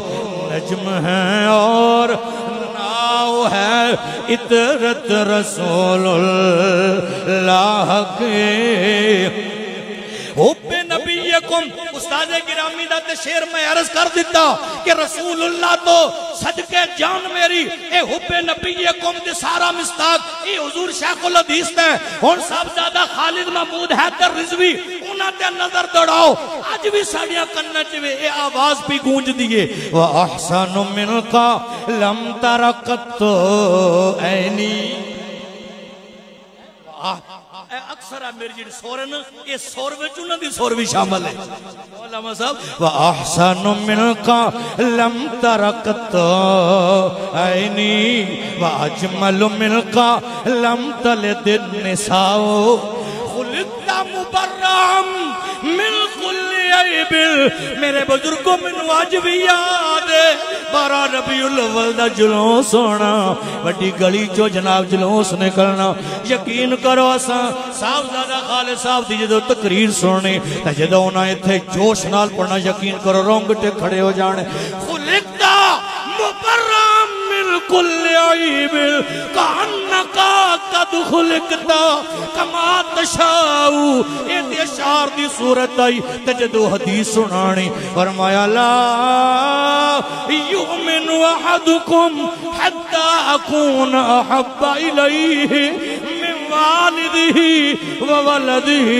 نجم ہے اور ناؤ ہے اطرت رسول اللہ کے نبیکم استاد گرامی دا تے شیر میں عرض کر دیتا کہ رسول اللہ تو صدقے جان میری، اے حب نبی نبیکم دے سارا مستاق، اے حضور شیخ الحدیث تے۔ ہن صاحب زیادہ خالد محمود حیدر رضوی، انہاں تے نظر دوڑاؤ۔ اج بھی ساڈیاں کناں چ اے آواز بھی گونج دیے واحسن منکا لم ترقت عینی اے اکثر میری جڑی سورن اے سور وچ انہاں دی سور وی شامل ہے۔ علماء صاحب واحسن منك لم ترقت عيني واجمل منك لم تلد النساء. خلقت مبرم من كل عیب میرے بزرگوں میں نواج بھی یاد ہے۔ بارہ ربیع الاول دا جلوس ہونا۔ بڑی گلی چو جناب جلوس نکلنا۔ یقین کرو اساں صاحب زیادہ خالد صاحب دی جدو تقریر سننی، تے جدو انہاں ایتھے جوش نال پڑھنا یقین کرو، رونگٹے کھڑے ہو جانے۔ خلقتا مبرم من كل عيب كأنك قد خلقت كما تشاء. یہ اشعار دی صورت آئی تے جدو حدیث سنانی، فرمایا، لا یؤمن احدکم حتی اکون احب الیہ من والده وولده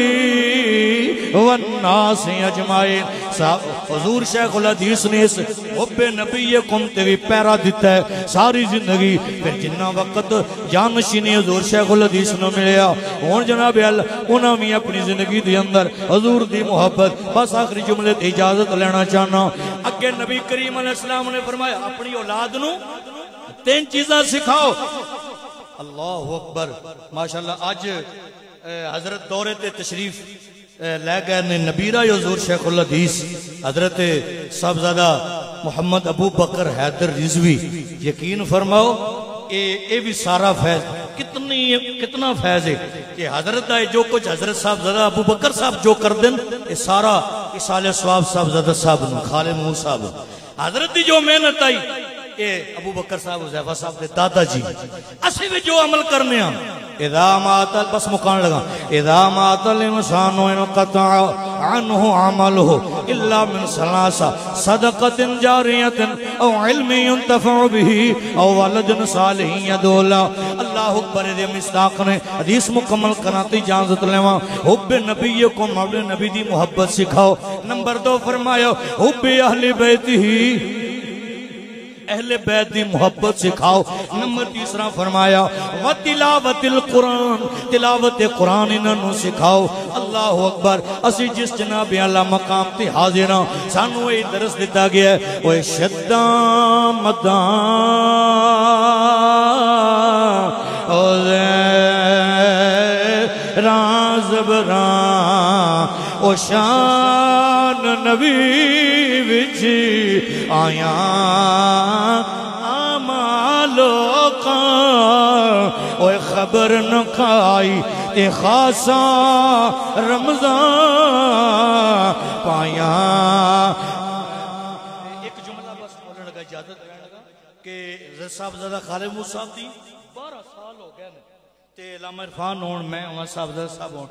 والناس اجمعین. صاحب، حضور شیخ الحدیث نے اس حب نبی کم تے بھی پیرا دیتا ہے۔ ساری زندگی پھر جنہ وقت جانشینی حضور شیخ الحدیث نے ملیا، ہون جناب اللہ انہاں بھی اپنی زندگی دے اندر حضور دی محبت، بس آخری جملے تے اجازت لینا چاہنا۔ اگے نبی کریم علیہ السلام نے فرمایا، اپنی اولاد نو تین چیزاں سکھاؤ۔ اللہ اکبر، ماشاءاللہ آج حضرت دورے تے تشریف لے گئے نبیرہ حضور شیخ الحدیث۔ حضرت صاحبزادہ محمد ابو بکر حیدر رضوی، یقین فرماؤ، اے اے بھی سارا فیض، کتنی، کتنا فیض ہے کہ حضرت آئے جو کچھ حضرت صاحب زدہ، ابو بکر صاحب جو کر دن اے سارا اس اسال سواب صاحب زدہ صاحب، خالے مو صاحب۔ حضرت جو محنت آئی اے ابو بکر صاحب حضیفہ صاحب دے دادا جی۔ اسی بھی جو عمل کرنے ہیں اذا مات بس مکان لگا۔ اذا مات الانسان انقطع عنه عمله الا من ثلاثه صدقه جاريه او علم ينتفع به او ولد صالح يدعو اللہ اکبر دے مصداق نے حدیث مکمل کرنا تے اجازت لیواں۔ حب نبی کو مولى نبی دی محبت سکھاؤ۔ نمبر دو فرمایا، حب اہل بیت ہی اہل بیت دی محبت سکھاؤ۔ نمبر تیسرا فرمایا و تلاوت القرآن، تلاوت قرآن انہوں سکھاؤ۔ اللہ اکبر، اسی جس جناب اللہ مقام تے حاضرہ ہاں، سانو اے درس دیتا گیا ہے۔ وہ شدام مدام او زیران زبران او شان نبی۔ وچی آیا آمالو کان اوے خبر نہ کھائی تے خاصا رمضان۔ پایا۔ ایک جملہ بس بولنے لگا اجازت رہنے لگا کہ حضرت صاحب زدہ خالد موسیٰ صاحب دی بارہ سال ہو گئے تے علامہ عرفان ہون میں ہوں صاحب زدہ صاحب ہون۔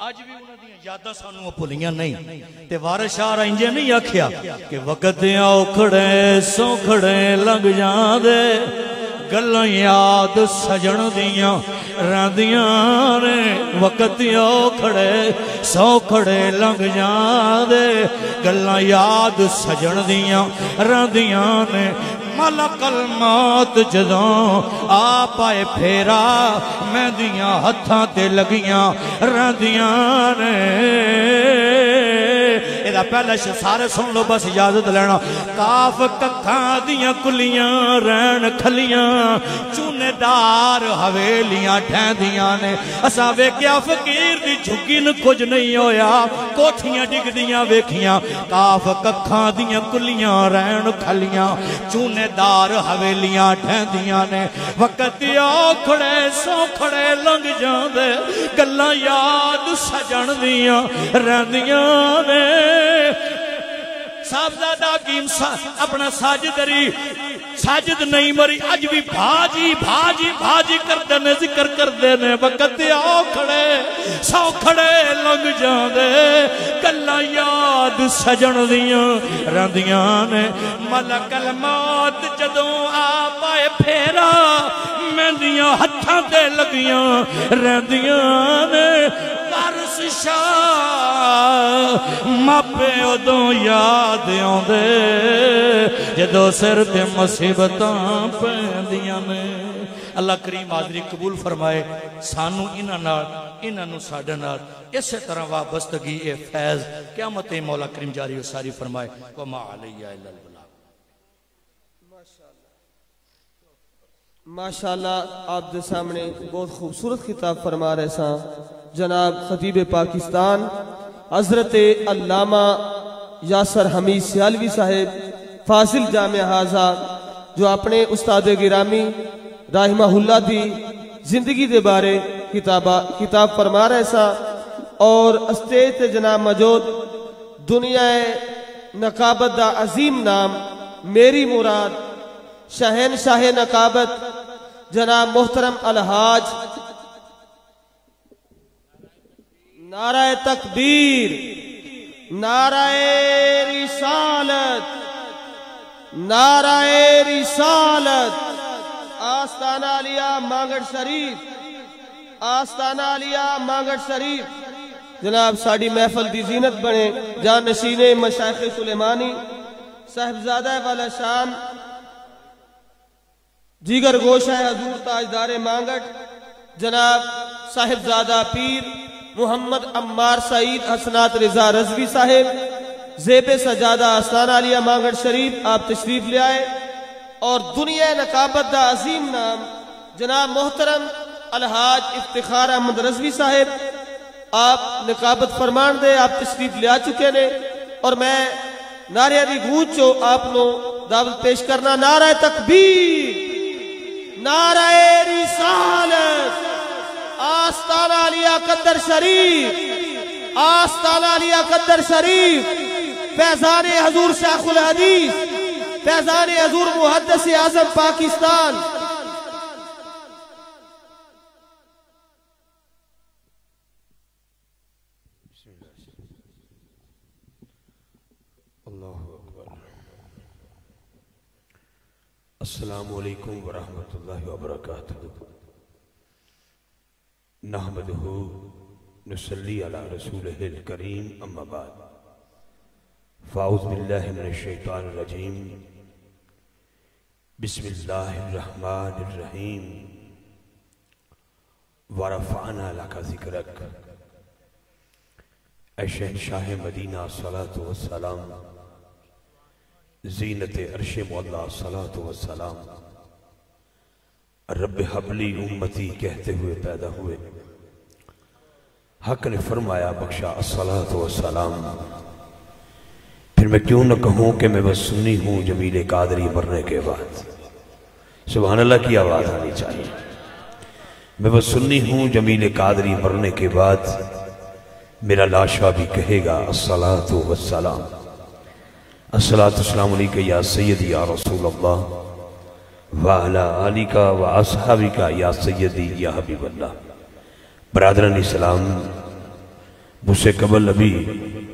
آج بھی انہوں نے یادہ سانوں وہ پولیاں نہیں تے وارش آ رہا انجے نہیں آکھیا کہ وقت آؤ کھڑے سو کھڑے لگ جان دے گلوں یاد سجن دیاں راندیاں نے وقت آؤ کھڑے سو کھڑے لگ ملک الموت جدوں آپ آئے پھیرا میں دیاں ہتھاں تے لگیاں رہندیاں نے لینا پہلے سارے سن لو، بس اجازت لینا۔ کاف ککھاں دیاں کلیاں، رین کھلیاں۔ چونے دار حویلیاں ٹھین دیاں نے۔ اسا ویکیا فقیر دی جھکین کچھ نہیں ہویا۔ کوٹھیاں ڈگ دیاں ویکھیاں۔ کاف ککھاں دیاں کلیاں، رین کھلیاں۔ چونے دار حویلیاں ٹھین دیاں نے۔ وقت آ کھڑے سو کھڑے لنگ جاندے۔ گلاں یاد سجن دیاں رہندیاں نے۔ صاحبزادہ کی اپنا ساجدری ساجد نہیں مری اج بھی بھاجی بھاجی بھاجی کر دینے ذکر کر دینے وقت آؤ کھڑے سو کھڑے لنگ جان دے کلا یاد سجن دیاں رندیاں نے ملک الموت جدوں آ پائے پھیرا میں دیاں ہتھاں تے لگیاں رندیاں نے وارس ماپے ادوں یاد آدھے جدو سر تے مصیبتاں پیندیاں نے۔ اللہ کریم حاضری قبول فرمائے، سانو انہاں نال، انہاں نو ساڈے نال۔ اسی طرح وابستگی اے فیض، قیامت مولا کریم جاری و ساری فرمائے، وما علیہ الا البلاغ ماشاءاللہ آپ دے سامنے بہت خوبصورت خطاب فرما رہے ساں۔ جناب خطیب پاکستان، حضرت علامہ یاسر حمید سیالوی صاحب فاصل جامع حاضہ، جو اپنے استاد گرامی رحمہ اللہ دی زندگی دے بارے کتابہ کتاب فرما رہے سا اور اسٹیج تے جناب موجود دنیا نقابت دا عظیم نام، میری مراد شہن شاہ نقابت جناب محترم الحاج، نعرہ تکبیر، نعرہ رسالت نعرہ رسالت، آستانہ علیہ مانگڑ شریف، آستانہ علیہ مانگڑ شریف۔ جناب ساڑی محفل دی زینت بنے جانشین مشایخ سلیمانی، صاحبزادہ والا شام دیگر گوشہ حضور تاجدار مانگٹ، جناب صاحب زادہ پیر محمد امار سعید حسنات رضا رزوی صاحب، زیب سجادہ اسلانہ علیہ مانگٹ شریف آپ تشریف لے آئے، اور دنیا نقابت دا عظیم نام جناب محترم الحاج افتخار احمد رزوی صاحب، آپ نقابت فرمان دے آپ تشریف لے آ چکے نے، اور میں نعرہ دی گوچو آپ لو دعوت پیش کرنا نعرہ تکبیر۔ نعرہ رسالت آستان علیہ قدر شریف آستان علیہ قدر شریف، فیضان حضور شیخ الحدیث، فیضان حضور محدث اعظم پاکستان۔ السلام علیکم ورحمۃ اللہ وبرکاتہ۔ نحمد نسلی علی رسول کریم اما بعد۔ فاؤز باللہ من الشیطان الرجیم۔ بسم اللہ الرحمن الرحیم۔ ورفعنا لکا ذکرک۔ اے شہنشاہ مدینہ صلاة والسلام زینت عرش مولا صلات و سلام۔ رب حبلی امتی کہتے ہوئے پیدا ہوئے۔ حق نے فرمایا بخشا السلات و سلام۔ پھر میں کیوں نہ کہوں کہ میں بس سنی ہوں جمیل قادری مرنے کے بعد۔ سبحان اللہ کی آواز آنی چاہیے۔ میں بس سنی ہوں جمیل قادری مرنے کے بعد۔ میرا لاشا بھی کہے گا السلام تو وسلام السلام السلام علیکہ یا سید یا رسول اللہ، وعلا علی کا و اصحابی کا یا سیدی یا حبیب اللہ۔ برادران اسلام مجھ سے قبل ابھی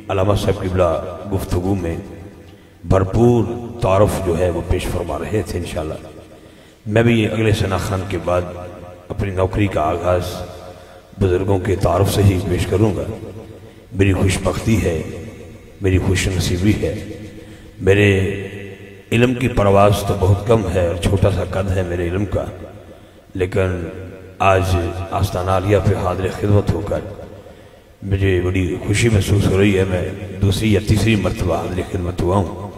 علامہ صاحب قبلا گفتگو میں بھرپور تعارف جو ہے وہ پیش فرما رہے تھے انشاءاللہ۔ میں بھی اگلے ثنا خان کے بعد اپنی نوکری کا آغاز بزرگوں کے تعارف سے ہی پیش کروں گا۔ میری خوش بختی ہے، میری خوش نصیبی ہے۔ میرے علم کی پرواز تو بہت کم ہے اور چھوٹا سا قد ہے میرے علم کا، لیکن آج آستانہ عالیہ پہ حاضر خدمت ہو کر مجھے بڑی خوشی محسوس ہو رہی ہے، میں دوسری یا تیسری مرتبہ حاضر خدمت ہوا ہوں۔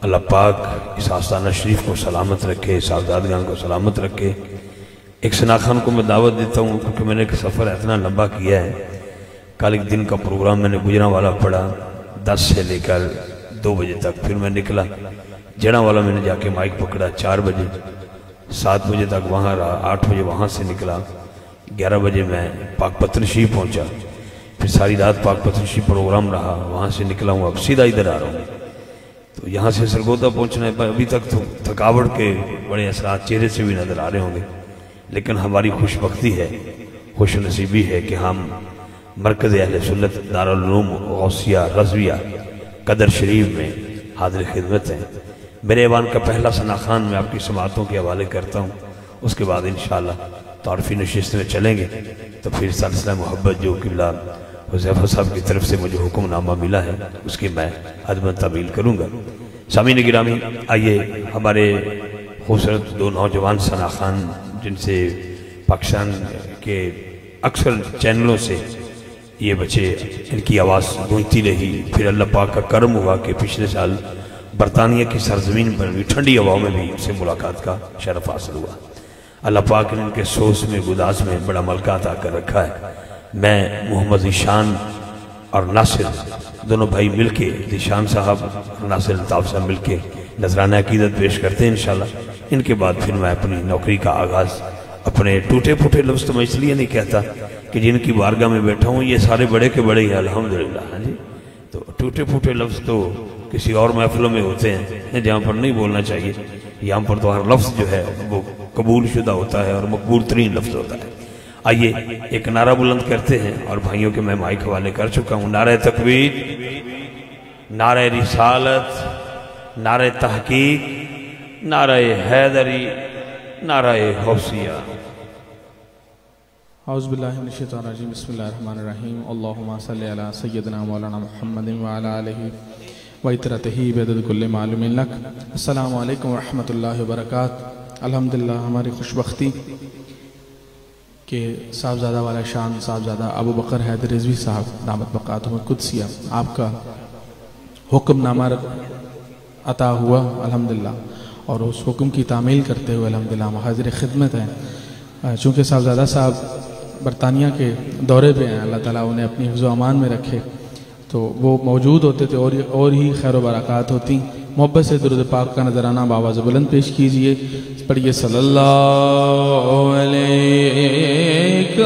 اللہ پاک اس آستانہ شریف کو سلامت رکھے صاحبزادگان کو سلامت رکھے۔ ایک سنا خان کو میں دعوت دیتا ہوں کیونکہ میں نے ایک سفر اتنا لمبا کیا ہے۔ کل ایک دن کا پروگرام میں نے گجرا والا پڑھا، دس سے لے کر دو بجے تک پھر میں نکلا۔ جڑا والا میں نے جا کے مائک پکڑا چار بجے۔ سات بجے تک وہاں رہا، آٹھ بجے وہاں سے نکلا۔ گیارہ بجے میں پاک پترشی پہنچا۔ پھر ساری رات پاک پترشی پروگرام رہا۔ وہاں سے نکلا ہوں، اب سیدھا ادھر آ رہا ہوں۔ تو یہاں سے سرگودا پہنچنا ہے۔ ابھی تک تو تھکاوٹ کے بڑے اثرات چہرے سے بھی نظر آ رہے ہوں گے۔ لیکن ہماری خوش بختی ہے، خوش نصیبی ہے کہ ہم مرکز اہل سنت دارالعلوم غوثیہ رضویہ قدر شریف میں حاضر خدمت ہیں۔ میرے ایوان کا پہلا ثنا خان میں آپ کی سماعتوں کے حوالے کرتا ہوں۔ اس کے بعد انشاءاللہ تعارفی نشست میں چلیں گے۔ تو پھر سلسلہ محبت جو قبلہ حضیف صاحب کی طرف سے مجھے حکم نامہ ملا ہے، اس کی میں عدم تعمیل کروں گا۔ سامین گرامی، آئیے ہمارے خوبصورت دو نوجوان ثنا خان، جن سے پاکستان کے اکثر چینلوں سے یہ بچے ان کی آواز گونجتی رہی پھر اللہ پاک کا کرم ہوا کہ پچھلے سال برطانیہ کی سرزمین پر بھی ٹھنڈی ہوا میں بھی ان سے ملاقات کا شرف حاصل ہوا۔ اللہ پاک نے ان کے سوس میں گداس میں بڑا ملکہ عطا کر رکھا ہے۔ میں، محمد ایشان اور ناصر دونوں بھائی مل کے دیشان صاحب اور ناصر الطاف صاحب مل کے نذرانہ عقیدت پیش کرتے ہیں انشاءاللہ۔ ان کے بعد پھر میں اپنی نوکری کا آغاز اپنے ٹوٹے پھوٹے لفظ تو میں اس لیے نہیں کہتا کہ جن کی بارگاہ میں بیٹھا ہوں، یہ سارے بڑے کے بڑے ہیں، الحمدللہ ہاں جی؟ تو ٹوٹے پھوٹے لفظ تو کسی اور محفلوں میں ہوتے ہیں جہاں پر نہیں بولنا چاہیے۔ یہاں پر تو ہر لفظ جو ہے، وہ قبول شدہ ہوتا ہے اور مقبول ترین لفظ ہوتا ہے۔ آئیے، ایک نعرہ بلند کرتے ہیں اور بھائیوں کے میں مائک حوالے کر چکا ہوں۔ نعرہ تکبیر نعرہ رسالت، نعرہ تحقیق، نعرہ حیدری، نعرہ حوثیہ۔ اعوذ باللہ من الشیطان الرجیم، بسم اللہ الرحمن الرحیم. اللہم صلی علی سیدنا مولانا محمد وعلی آلہ ویترتہی بیدد کل معلوم لک. السلام علیکم ورحمت اللہ وبرکاتہ الحمدللہ ہماری خوشبختی کہ صاحبزادہ والا شان صاحبزادہ ابو بکر حیدر رضوی صاحب دامت بقاتہ قدسیہ. آپ کا حکم نامہ عطا ہوا، الحمدللہ. اور اس حکم کی تعمیل کرتے ہوئے الحمدللہ ہم حاضر خدمت ہیں. چونکہ صاحبزادہ صاحب برطانیہ کے دورے پہ ہیں۔ اللہ تعالیٰ انہیں اپنی حفظ و امان میں رکھے۔ تو وہ موجود ہوتے تھے اور اور ہی خیر و برکات ہوتی۔ محبت سے درود پاک کا نظرانہ بابا بلند پیش کیجیے پڑھیے صلی اللہ علیہ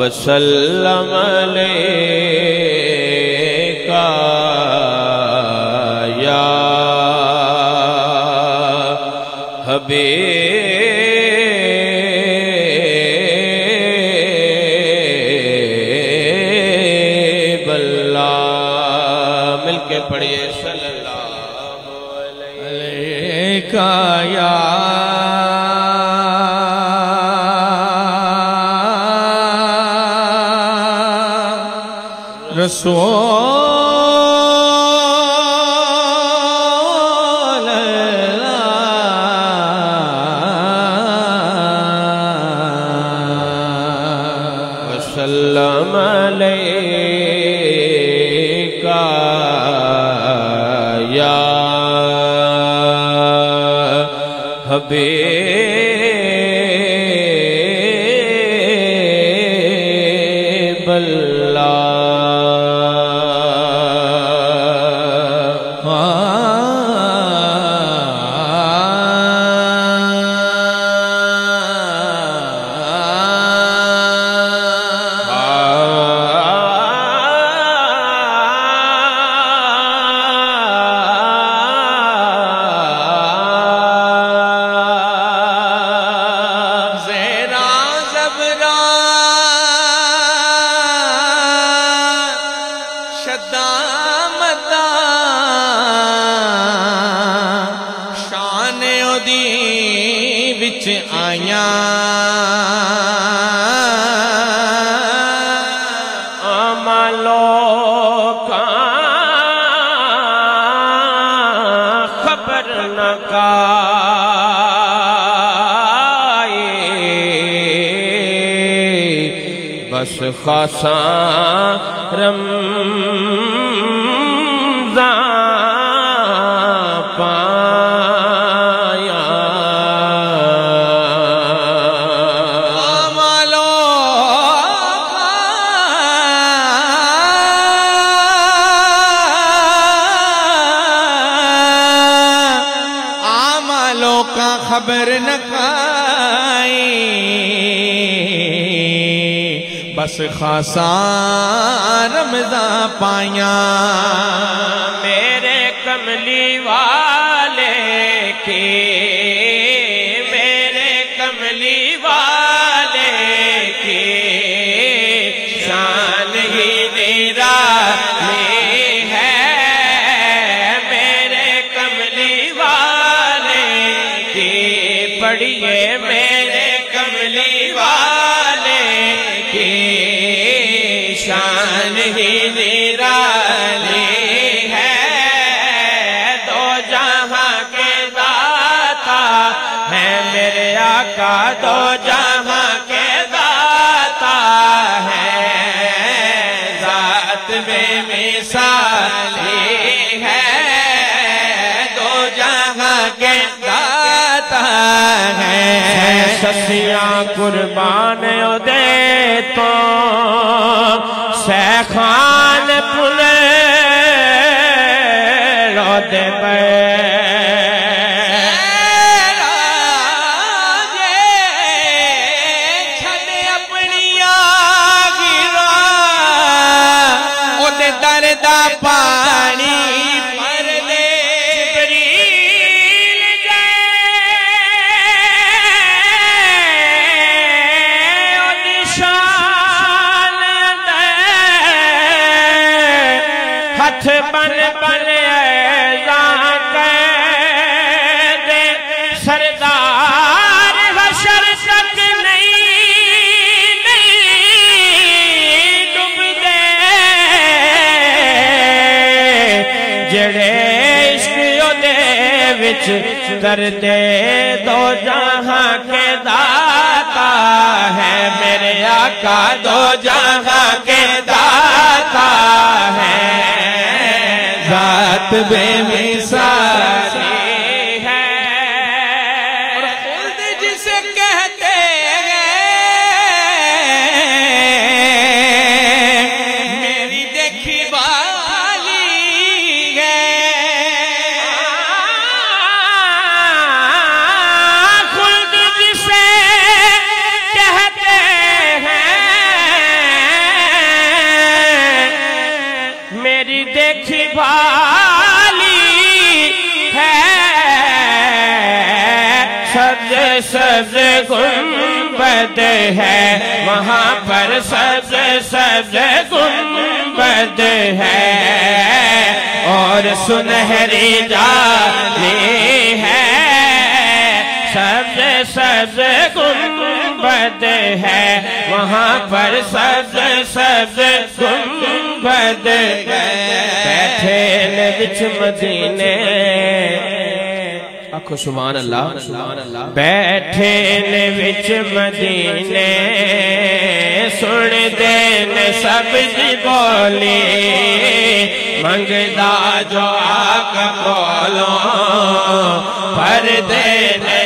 وسلم عليه رسول کائے خاصاں بس خاصا رمضان پائیا میرے کملی والے کے قربان دے تو کر دے دو جہاں کے داتا ہے، میرے آقا دو جہاں کے داتا ہے۔ ذات بے مثالی میری دیکھی بھالی ہے۔ سبز سبز گنبد ہے۔ وہاں پر سبز سبز گنبد ہے۔ اور سنہری جالی ہے۔ سبز سبز گنبد ہے۔ وہاں پر سبز سبز گنبد بیٹھے نے بچ مدینے۔ آکھو سبحان اللہ۔ بیٹھے نے مدینے۔ سن دین سب جی بولی۔ منگدا جو آقا کولوں پر دین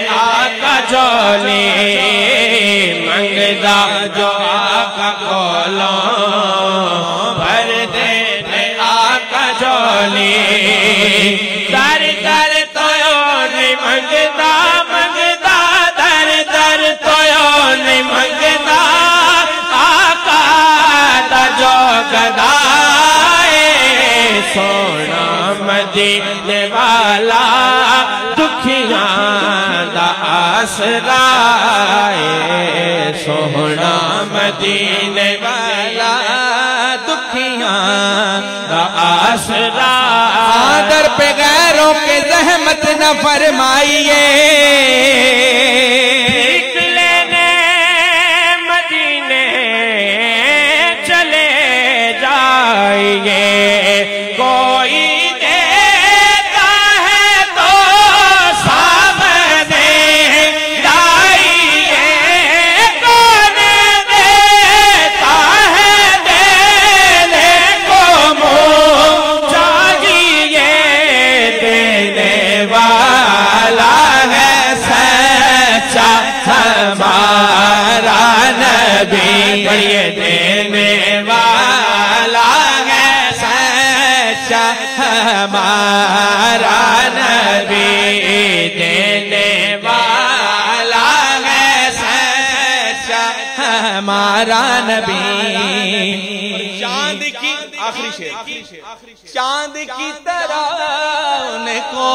آقا جولی منگدا جو آقا کولوں بھر دین آقا جولی آسرا ہے سونا مدینے والا دکھیاں آسرا در پہ غیروں کے زحمت نہ فرمائیے۔ ہمارا نبی۔ چاند کی آخری شیر چاند کی طرح ان کو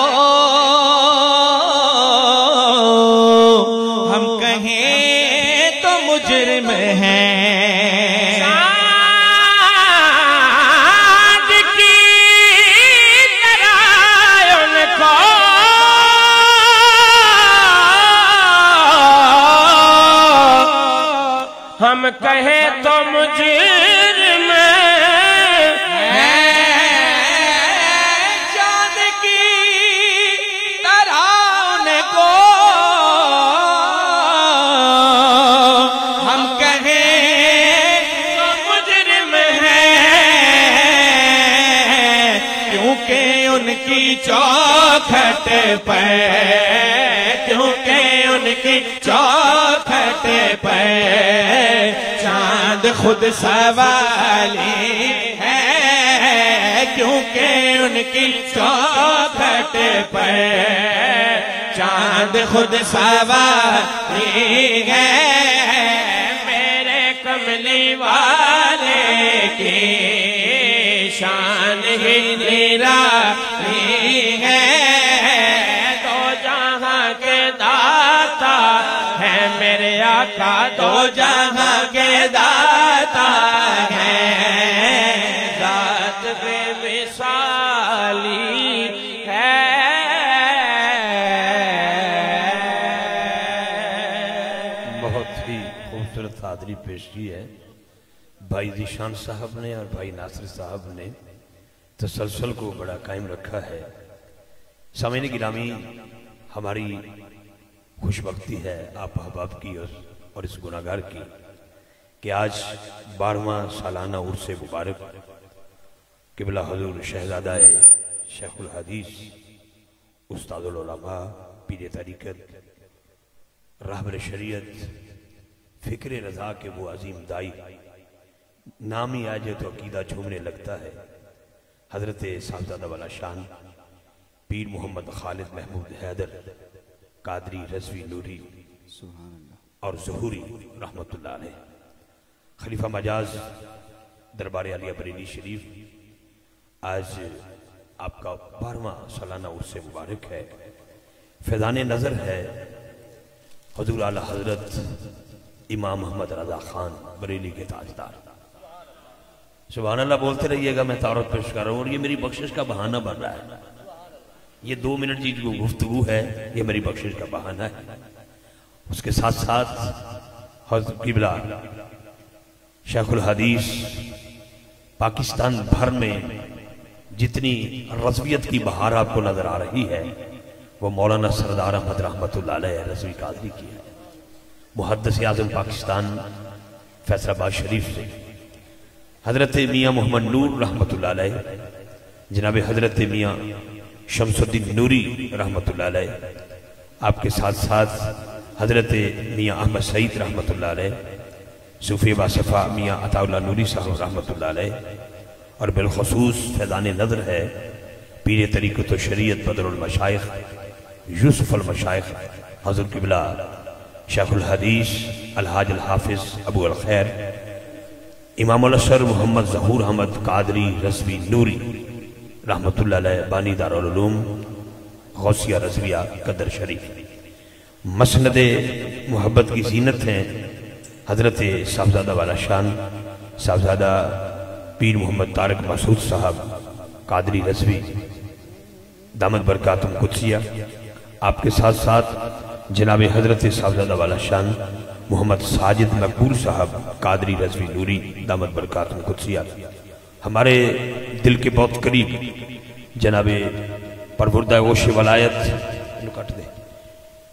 خود سوالی ہے کیونکہ ان کی چوکھٹ پہ چاند خود سوالی ہے۔ میرے کملی والے کی شان ہی نرالی ہے۔ دو جہاں کے داتا ہے ہے۔ ذات بے مثالی ہے۔ بہت ہی خوبصورت حاضری پیش کی ہے۔ بھائی ذیشان صاحب نے اور بھائی ناصر صاحب نے تسلسل کو بڑا قائم رکھا ہے۔ سامعین گرامی، ہماری خوش بختی ہے آپ احباب کی اور- اور اس گناہگار کی۔ کہ آج بارہواں سالانہ عرص مبارک قبلہ حضور شہزادہ شیخ الحدیث استاد العلماء پیر طریقت رہبر شریعت فکر رضا کے وہ عظیم دائی نام ہی آجے تو عقیدہ جھومنے لگتا ہے۔ حضرت صاحبزادہ والا شان پیر محمد خالد محمود حیدر قادری رضوی نوری اور ظہوری رحمت اللہ علیہ۔ خلیفہ مجاز دربار علیہ بریلی شریف، آج آپ کا بارہواں سالانہ عرص مبارک ہے۔ فیضان نظر ہے حضور اعلی حضرت امام محمد رضا خان بریلی کے تاجدار۔ سبحان اللہ، بولتے رہیے گا، میں تعارف پیش کر رہا ہوں اور یہ میری بخشش کا بہانہ بن رہا ہے۔ یہ دو منٹ کی جو گفتگو ہے، یہ میری بخشش کا بہانہ ہے۔ اس کے ساتھ ساتھ حضرت قبلہ شیخ الحدیث پاکستان بھر میں جتنی رضویت کی بہار آپ کو نظر آ رہی ہے، وہ مولانا سردار احمد رحمت اللہ علیہ رضوی قادری کی ہے۔ محدث اعظم پاکستان، فیصل آباد شریف سے۔ حضرت میاں محمد نور رحمت اللہ علیہ، جناب حضرت میاں شمس الدین نوری رحمت اللہ علیہ، آپ کے ساتھ ساتھ حضرت میاں احمد سعید رحمت اللہ علیہ صوفی باصفہ میاں عطا اللہ نوری صاحب رحمت اللہ علیہ، اور بالخصوص فیضان نظر ہے، پیر طریقت و شریعت بدر المشائخ، یوسف المشائخ، حضرت قبلہ شیخ الحدیث، الحاج الحافظ ابو الخیر، امام الاسر محمد ظہور احمد قادری رضوی نوری رحمت اللہ علیہ، بانی دار العلوم غوثیہ رضویہ، قدر شریف۔ مسند محبت کی زینت ہیں حضرت صاحبزادہ والا شان صاحبزادہ پیر محمد طارق مسعود صاحب، قادری رضوی، دامت برکاتم قدسیہ، آپ کے ساتھ ساتھ جناب حضرت صاحبزادہ والا شان محمد ساجد مقبول صاحب، قادری رضوی نوری، دامت برکاتم قدسیہ۔ ہمارے دل کے بہت قریب جناب پروردہ وش ولایت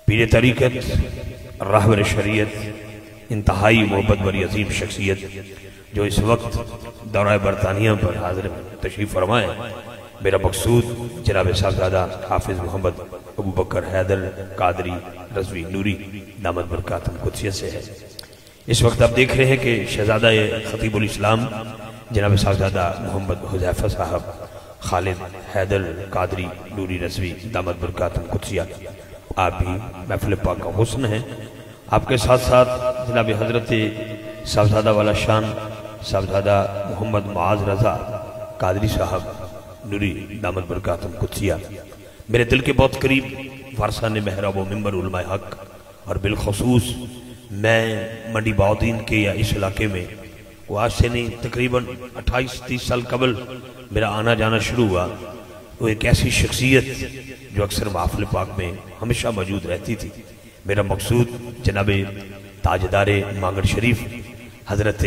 پیر طریقت راہبر شریعت انتہائی محبت بری عظیم شخصیت جو اس وقت دورہ برطانیہ پر حاضر تشریف فرمائے۔ میرا مقصود جناب صاحبزادہ حافظ محمد ابو بکر حیدر قادری رضوی نوری دامت برکاتم قدسیت سے ہے۔ اس وقت آپ دیکھ رہے ہیں کہ شہزادہ خطیب الاسلام جناب صاحبزادہ محمد حضیفہ صاحب، خالد حیدر قادری نوری رضوی دامت برکاتم قدسیہ۔ آپ بھی محفل پاک کا حسن ہیں۔ آپ کے ساتھ ساتھ جناب حضرت صاحبزادہ والا شان، صاحبزادہ محمد معاذ رضا قادری صاحب، نوری دامت برکاتم قدسیہ۔ میرے دل کے بہت قریب وارثان محراب و ممبر علماء حق۔ اور بالخصوص میں منڈی باؤدین کے یا اس علاقے میں وہ آج سے نہیں، تقریباً اٹھائیس، تیس سال قبل میرا آنا جانا شروع ہوا۔ وہ ایک ایسی شخصیت جو اکثر محافل پاک میں ہمیشہ موجود رہتی تھی۔ میرا مقصود جناب تاجدار مانگڑ شریف حضرت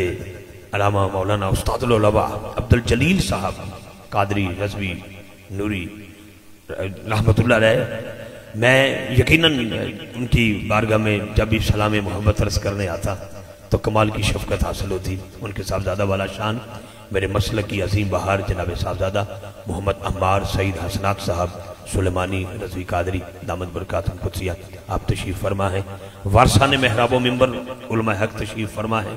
علامہ مولانا استاد العلبا عبدالجلیل صاحب، قادری رضوی نوری، رحمت اللہ علیہ، میں یقیناً ان کی بارگاہ میں جب بھی سلام محبت عرض کرنے آتا تو کمال کی شفقت حاصل ہوتی، ان کے صاحبزادہ والا شان، میرے مسلک کی عظیم بہار جناب صاحبزادہ محمد عمار سعید حسنات صاحب سلیمانی رضوی قادری، دامت برکاتم قدسیہ آپ تشریف فرما ہے وارثان محراب و ممبر علماء حق تشریف فرما ہے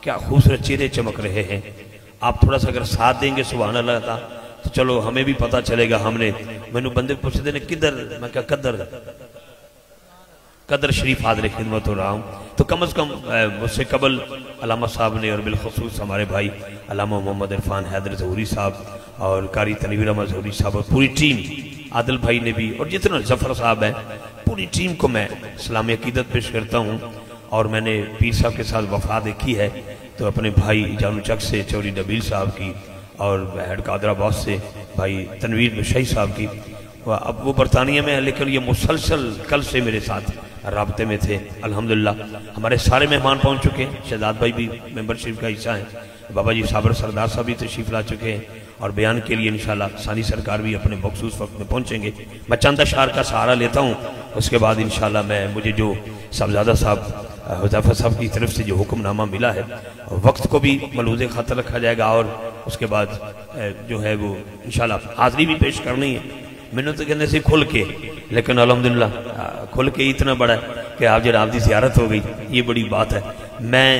کیا خوبصورت چہرے چمک رہے ہیں۔ آپ تھوڑا سا اگر ساتھ دیں گے، سبحان اللہ تھا تو چلو، ہمیں بھی پتا چلے گا ہم نے۔ میں نے بندے پوچھتے ہیں، کدھر؟ میں کہا، قدر۔ قدر شریف حاضر خدمت ہو رہا ہوں۔ تو کم از کم مجھ سے قبل علامہ صاحب نے اور بالخصوص ہمارے بھائی علامہ محمد عرفان حیدر ظہوری صاحب اور قاری تنویر احمد ظہوری صاحب اور پوری ٹیم عادل بھائی نے بھی اور جتنا ظفر صاحب ہیں پوری ٹیم کو میں اسلامی عقیدت پیش کرتا ہوں۔ اور میں نے پیر صاحب کے ساتھ وفا دیکھی ہے تو اپنے بھائی جانو چک سے، چوری نبیل صاحب کی اور ہیڈ قادر آباد سے، بھائی تنویر نشائی صاحب کی۔ اب وہ برطانیہ میں ہے لیکن یہ مسلسل کل سے میرے ساتھ رابطے میں تھے۔ الحمدللہ، ہمارے سارے مہمان پہنچ چکے ہیں۔ شہزاد بھائی بھی ممبرشپ کا حصہ ہیں۔ بابا جی صابر سردار صاحب بھی تشریف لا چکے ہیں۔ اور بیان کے لیے انشاءاللہ ثانی سرکار بھی اپنے مخصوص وقت میں پہنچیں گے۔ میں چند اشعار کا سہارا لیتا ہوں، اس کے بعد انشاءاللہ میں، مجھے جو صاحبزادہ صاحب حضیفہ صاحب کی طرف سے جو حکم نامہ ملا ہے، وقت کو بھی ملوز خاطر رکھا جائے گا اور اس کے بعد جو ہے وہ انشاءاللہ حاضری بھی پیش کرنی ہے۔ میں نے تو کہنے سے کھل کے، لیکن الحمدللہ کھل کے اتنا بڑا ہے کہ آپ جب آپ دی زیارت ہو گئی، یہ بڑی بات ہے۔ میں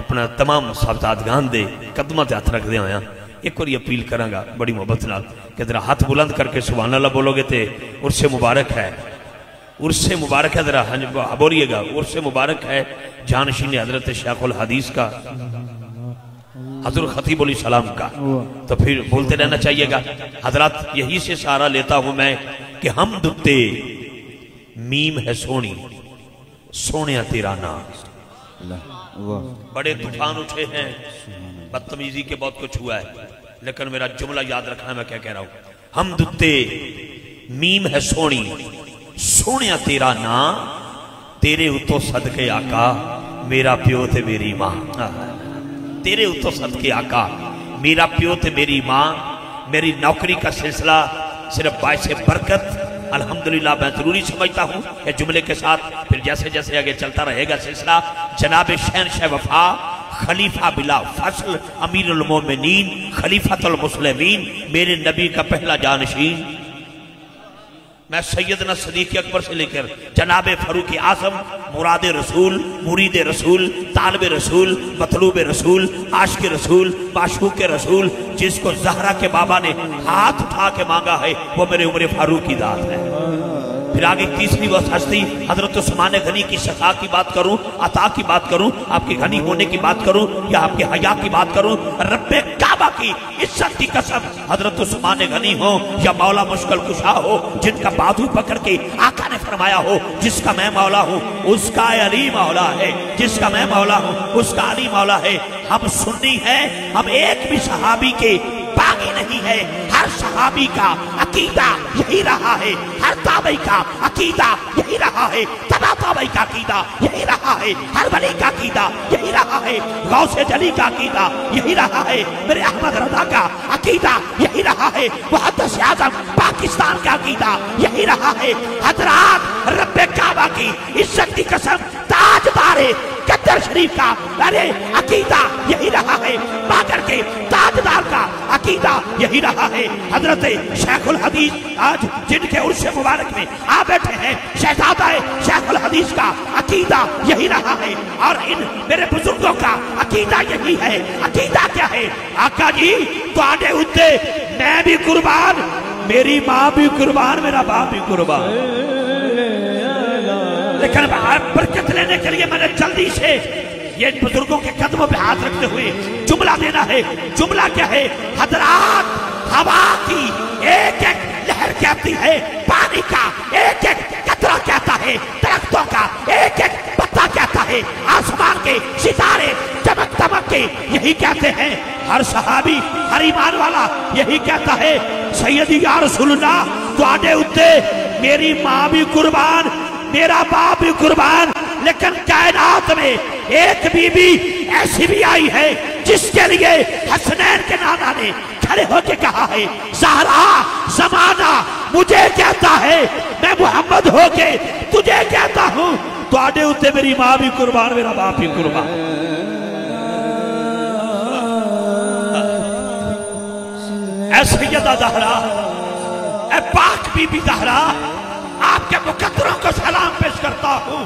اپنا تمام صاحبزادگان دے قدمہ ہاتھ رکھ دے آیا ایک اور یہ اپیل کروں گا بڑی محبت نال کہ ذرا ہاتھ بلند کر کے سبحان اللہ بولو گے تے عرص مبارک ہے۔ عرص مبارک ہے ذرا بولیے گا عرص مبارک ہے جانشین حضرت شیخ الحدیث کا حضرت خطیب علیہ السلام کا۔ تو پھر بولتے رہنا چاہیے گا۔ حضرات یہی سے سہارا لیتا ہوں میں کہ ہم دتے میم ہے سونی سونیا تیرا نام۔ بڑے طوفان اٹھے ہیں بدتمیزی کے بہت کچھ ہوا ہے۔ لیکن میرا جملہ یاد رکھنا ہے، میں کیا کہہ رہا ہوں۔ ہم دتے، میم ہے سونی۔ سونیا تیرا نام تیرے اتو صدقے آقا، میرا پیو تے میری ماں۔ تیرے اتو صدقے آقا، میرا پیو تے میری ماں۔ میری نوکری کا سلسلہ صرف باعث برکت۔ الحمدللہ، میں ضروری سمجھتا ہوں کہ جملے کے ساتھ۔ پھر جیسے جیسے آگے چلتا رہے گا سلسلہ، جناب شہن شہ وفا۔ خلیفہ بلا فصل امیر المومنین، خلیفۃ المسلمین، میرے نبی کا پہلا جانشین۔ میں سیدنا صدیق اکبر سے لے کر جناب فاروق اعظم، مراد رسول، مرید رسول، طالب رسول، مطلوب رسول، عاشق رسول، معشوق رسول، جس کو زہرہ کے بابا نے ہاتھ اٹھا کے مانگا ہے، وہ میرے عمر فاروق کی ذات ہے۔ پھر آگے تیسری وہ ہستی حضرت عثمان غنی کی شفا کی بات کروں، عطا کی بات کروں، آپ کے غنی ہونے کی بات کروں یا آپ کے حیا کی بات کروں، رب کعبہ کی عزت کی قسم۔ حضرت عثمان غنی ہو یا مولا مشکل کشا ہو، جن کا بادو پکڑ کے آقا نے فرمایا ہو، جس کا میں مولا ہوں، اس کا علی مولا ہے۔ جس کا میں مولا ہوں، اس کا علی مولا ہے۔ ہم سنی ہے ہم ایک بھی صحابی کے باقی نہیں ہے۔ ہر صحابی کا عقیدہ یہی رہا ہے۔ ہر تابعی کا عقیدہ یہی رہا ہے۔ تبا تابعی کا عقیدہ یہی رہا ہے۔ ہر ولی کا عقیدہ یہی رہا ہے۔ غوث جلی کا عقیدہ یہی رہا ہے۔ میرے احمد رضا کا عقیدہ یہی رہا ہے۔ محدث اعظم پاکستان کا عقیدہ یہی رہا ہے۔ حضرات رب کعبہ کی عزت کی قسم تاج دارے قدر شریف کا ارے عقیدہ یہی رہا ہے۔ باگر کے تاجدار کا عقیدہ یہی رہا ہے۔ حضرت شیخ الحدیث آج جن کے عرص مبارک میں آ بیٹھے ہیں، شہزادہ شیخ الحدیث کا عقیدہ یہی رہا ہے۔ اور ان میرے بزرگوں کا عقیدہ یہی ہے۔ عقیدہ کیا ہے؟ آقا جی تو آڈے ہوتے میں بھی قربان، میری ماں بھی قربان، میرا باپ بھی قربان۔ لیکن برکت لینے کے لیے میں نے جلدی سے یہ بزرگوں کے قدموں پہ ہاتھ رکھتے ہوئے جملہ دینا ہے۔ جملہ کیا ہے؟ حضرات، ہوا کی ایک ایک لہر کہتی ہے، پانی کا ایک ایک قطرہ کہتا ہے، درختوں کا ایک ایک پتا کہتا ہے۔ آسمان کے ستارے چمک تمک کے یہی کہتے ہیں۔ ہر صحابی، ہر ایمان والا یہی کہتا ہے، سیدی یا رسول اللہ تو آڈے اتے میری ماں بھی قربان، میرا باپ بھی قربان، لیکن کائنات میں ایک بی بی ایسی بھی آئی ہے جس کے لیے حسنین کے نانا نے کھڑے ہو کے کہا ہے، زہرا، زمانہ مجھے کہتا ہے، میں محمد ہو کے تجھے کہتا ہوں۔ تو آڈے ہوتے میری ماں بھی قربان، میرا باپ بھی قربان۔ اے سیدہ زہرا، اے پاک بی بی زہرا، آپ کے مقدروں کو سلام پیش کرتا ہوں،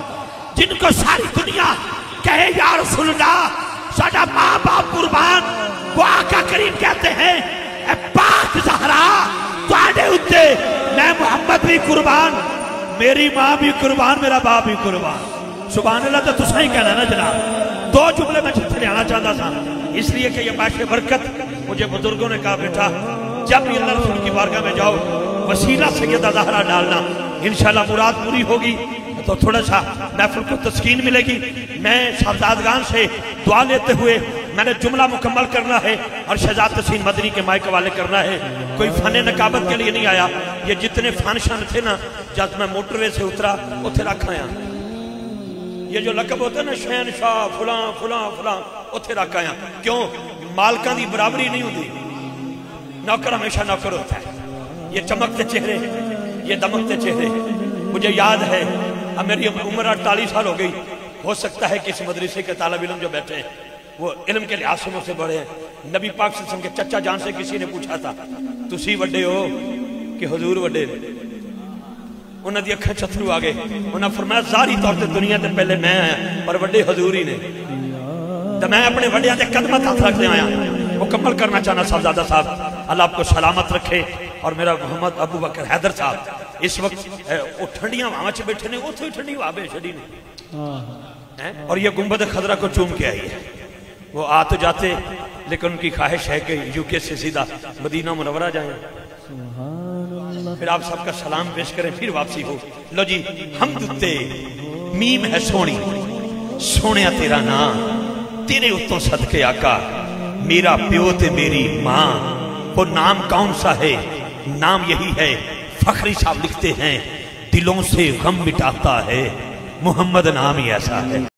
جن کو ساری دنیا کہے، یا رسول اللہ ساڑھا ماں باپ قربان وہ آقا کریم کہتے ہیں، اے پاک زہرا تو آڈے ہوتے میں محمد بھی قربان، میری ماں بھی قربان، میرا باپ بھی قربان. سبحان اللہ تو تسا ہی کہنا نا جناب، دو جملے میں چھتے لے آنا چاہتا تھا اس لیے کہ یہ باش برکت مجھے بزرگوں نے کہا، بیٹا، جب بھی اللہ رسول کی بارگاہ میں جاؤ، وسیلہ سیدہ زہرہ ڈالنا، انشاءاللہ مراد پوری ہوگی تو تھوڑا سا محفل کو تسکین ملے گی۔ میں صاحبزادگان سے دعا لیتے ہوئے میں نے جملہ مکمل کرنا ہے اور شہزاد تسین مدنی کے مائک والے کرنا ہے۔ کوئی فن نقابت کے لیے نہیں آیا۔ یہ جتنے فن شان تھے نا، جب میں موٹر وے سے اترا، اتھے رکھ آیا۔ یہ جو لقب ہوتا ہے نا شہن شاہ فلاں فلاں فلاں، اتھے رکھ آیا۔ کیوں؟ مالکان دی برابری نہیں ہوتی۔ نوکر ہمیشہ نوکر ہوتا ہے۔ یہ چمکتے چہرے، یہ دمکتے چہرے۔ مجھے یاد ہے اب میری عمر اٹھالیس سال ہو گئی۔ ہو سکتا ہے کہ اس مدرسے کے طالب علم جو بیٹھے ہیں، وہ علم کے لحاظ سے مجھ سے بڑے ہیں۔ نبی پاک صلی اللہ علیہ وسلم کے چچا جان سے کسی نے پوچھا تھا، تسی وڈے ہو کہ حضور وڈے نے انہوں دی اکھیں چتھرو آگے۔ انہوں نے فرمایا، ظاہری طور تے دنیا تے پہلے میں آیا، پر وڈے حضور ہی نے۔ تو میں اپنے وڈیاں تے قدمت ہاتھ رکھ آیا۔ مکمل کرنا چاہنا، صاحبزادہ صاحب، اللہ آپ کو سلامت رکھے۔ اور میرا محمد ابو بکر حیدر صاحب اس وقت وہ ٹھنڈیاں وہاں چھ بیٹھے نے تو ہی ٹھنڈی وہاں بے چھڑی نے اور یہ گنبد خضرہ کو چوم کے آئی ہے۔ وہ آ تو جاتے لیکن ان کی خواہش ہے کہ یو کے سے سیدھا مدینہ منورہ جائیں۔ پھر آپ سب کا سلام پیش کریں پھر واپسی ہو۔ لو جی حمد تے میم ہے سونی۔ سونیا تیرا نام تیرے اتوں صدقے آقا۔ میرا پیو تے میری ماں۔ وہ نام کون سا ہے؟ نام یہی ہے۔ فخری صاحب لکھتے ہیں دلوں سے غم مٹاتا ہے محمد نام ہی ایسا ہے۔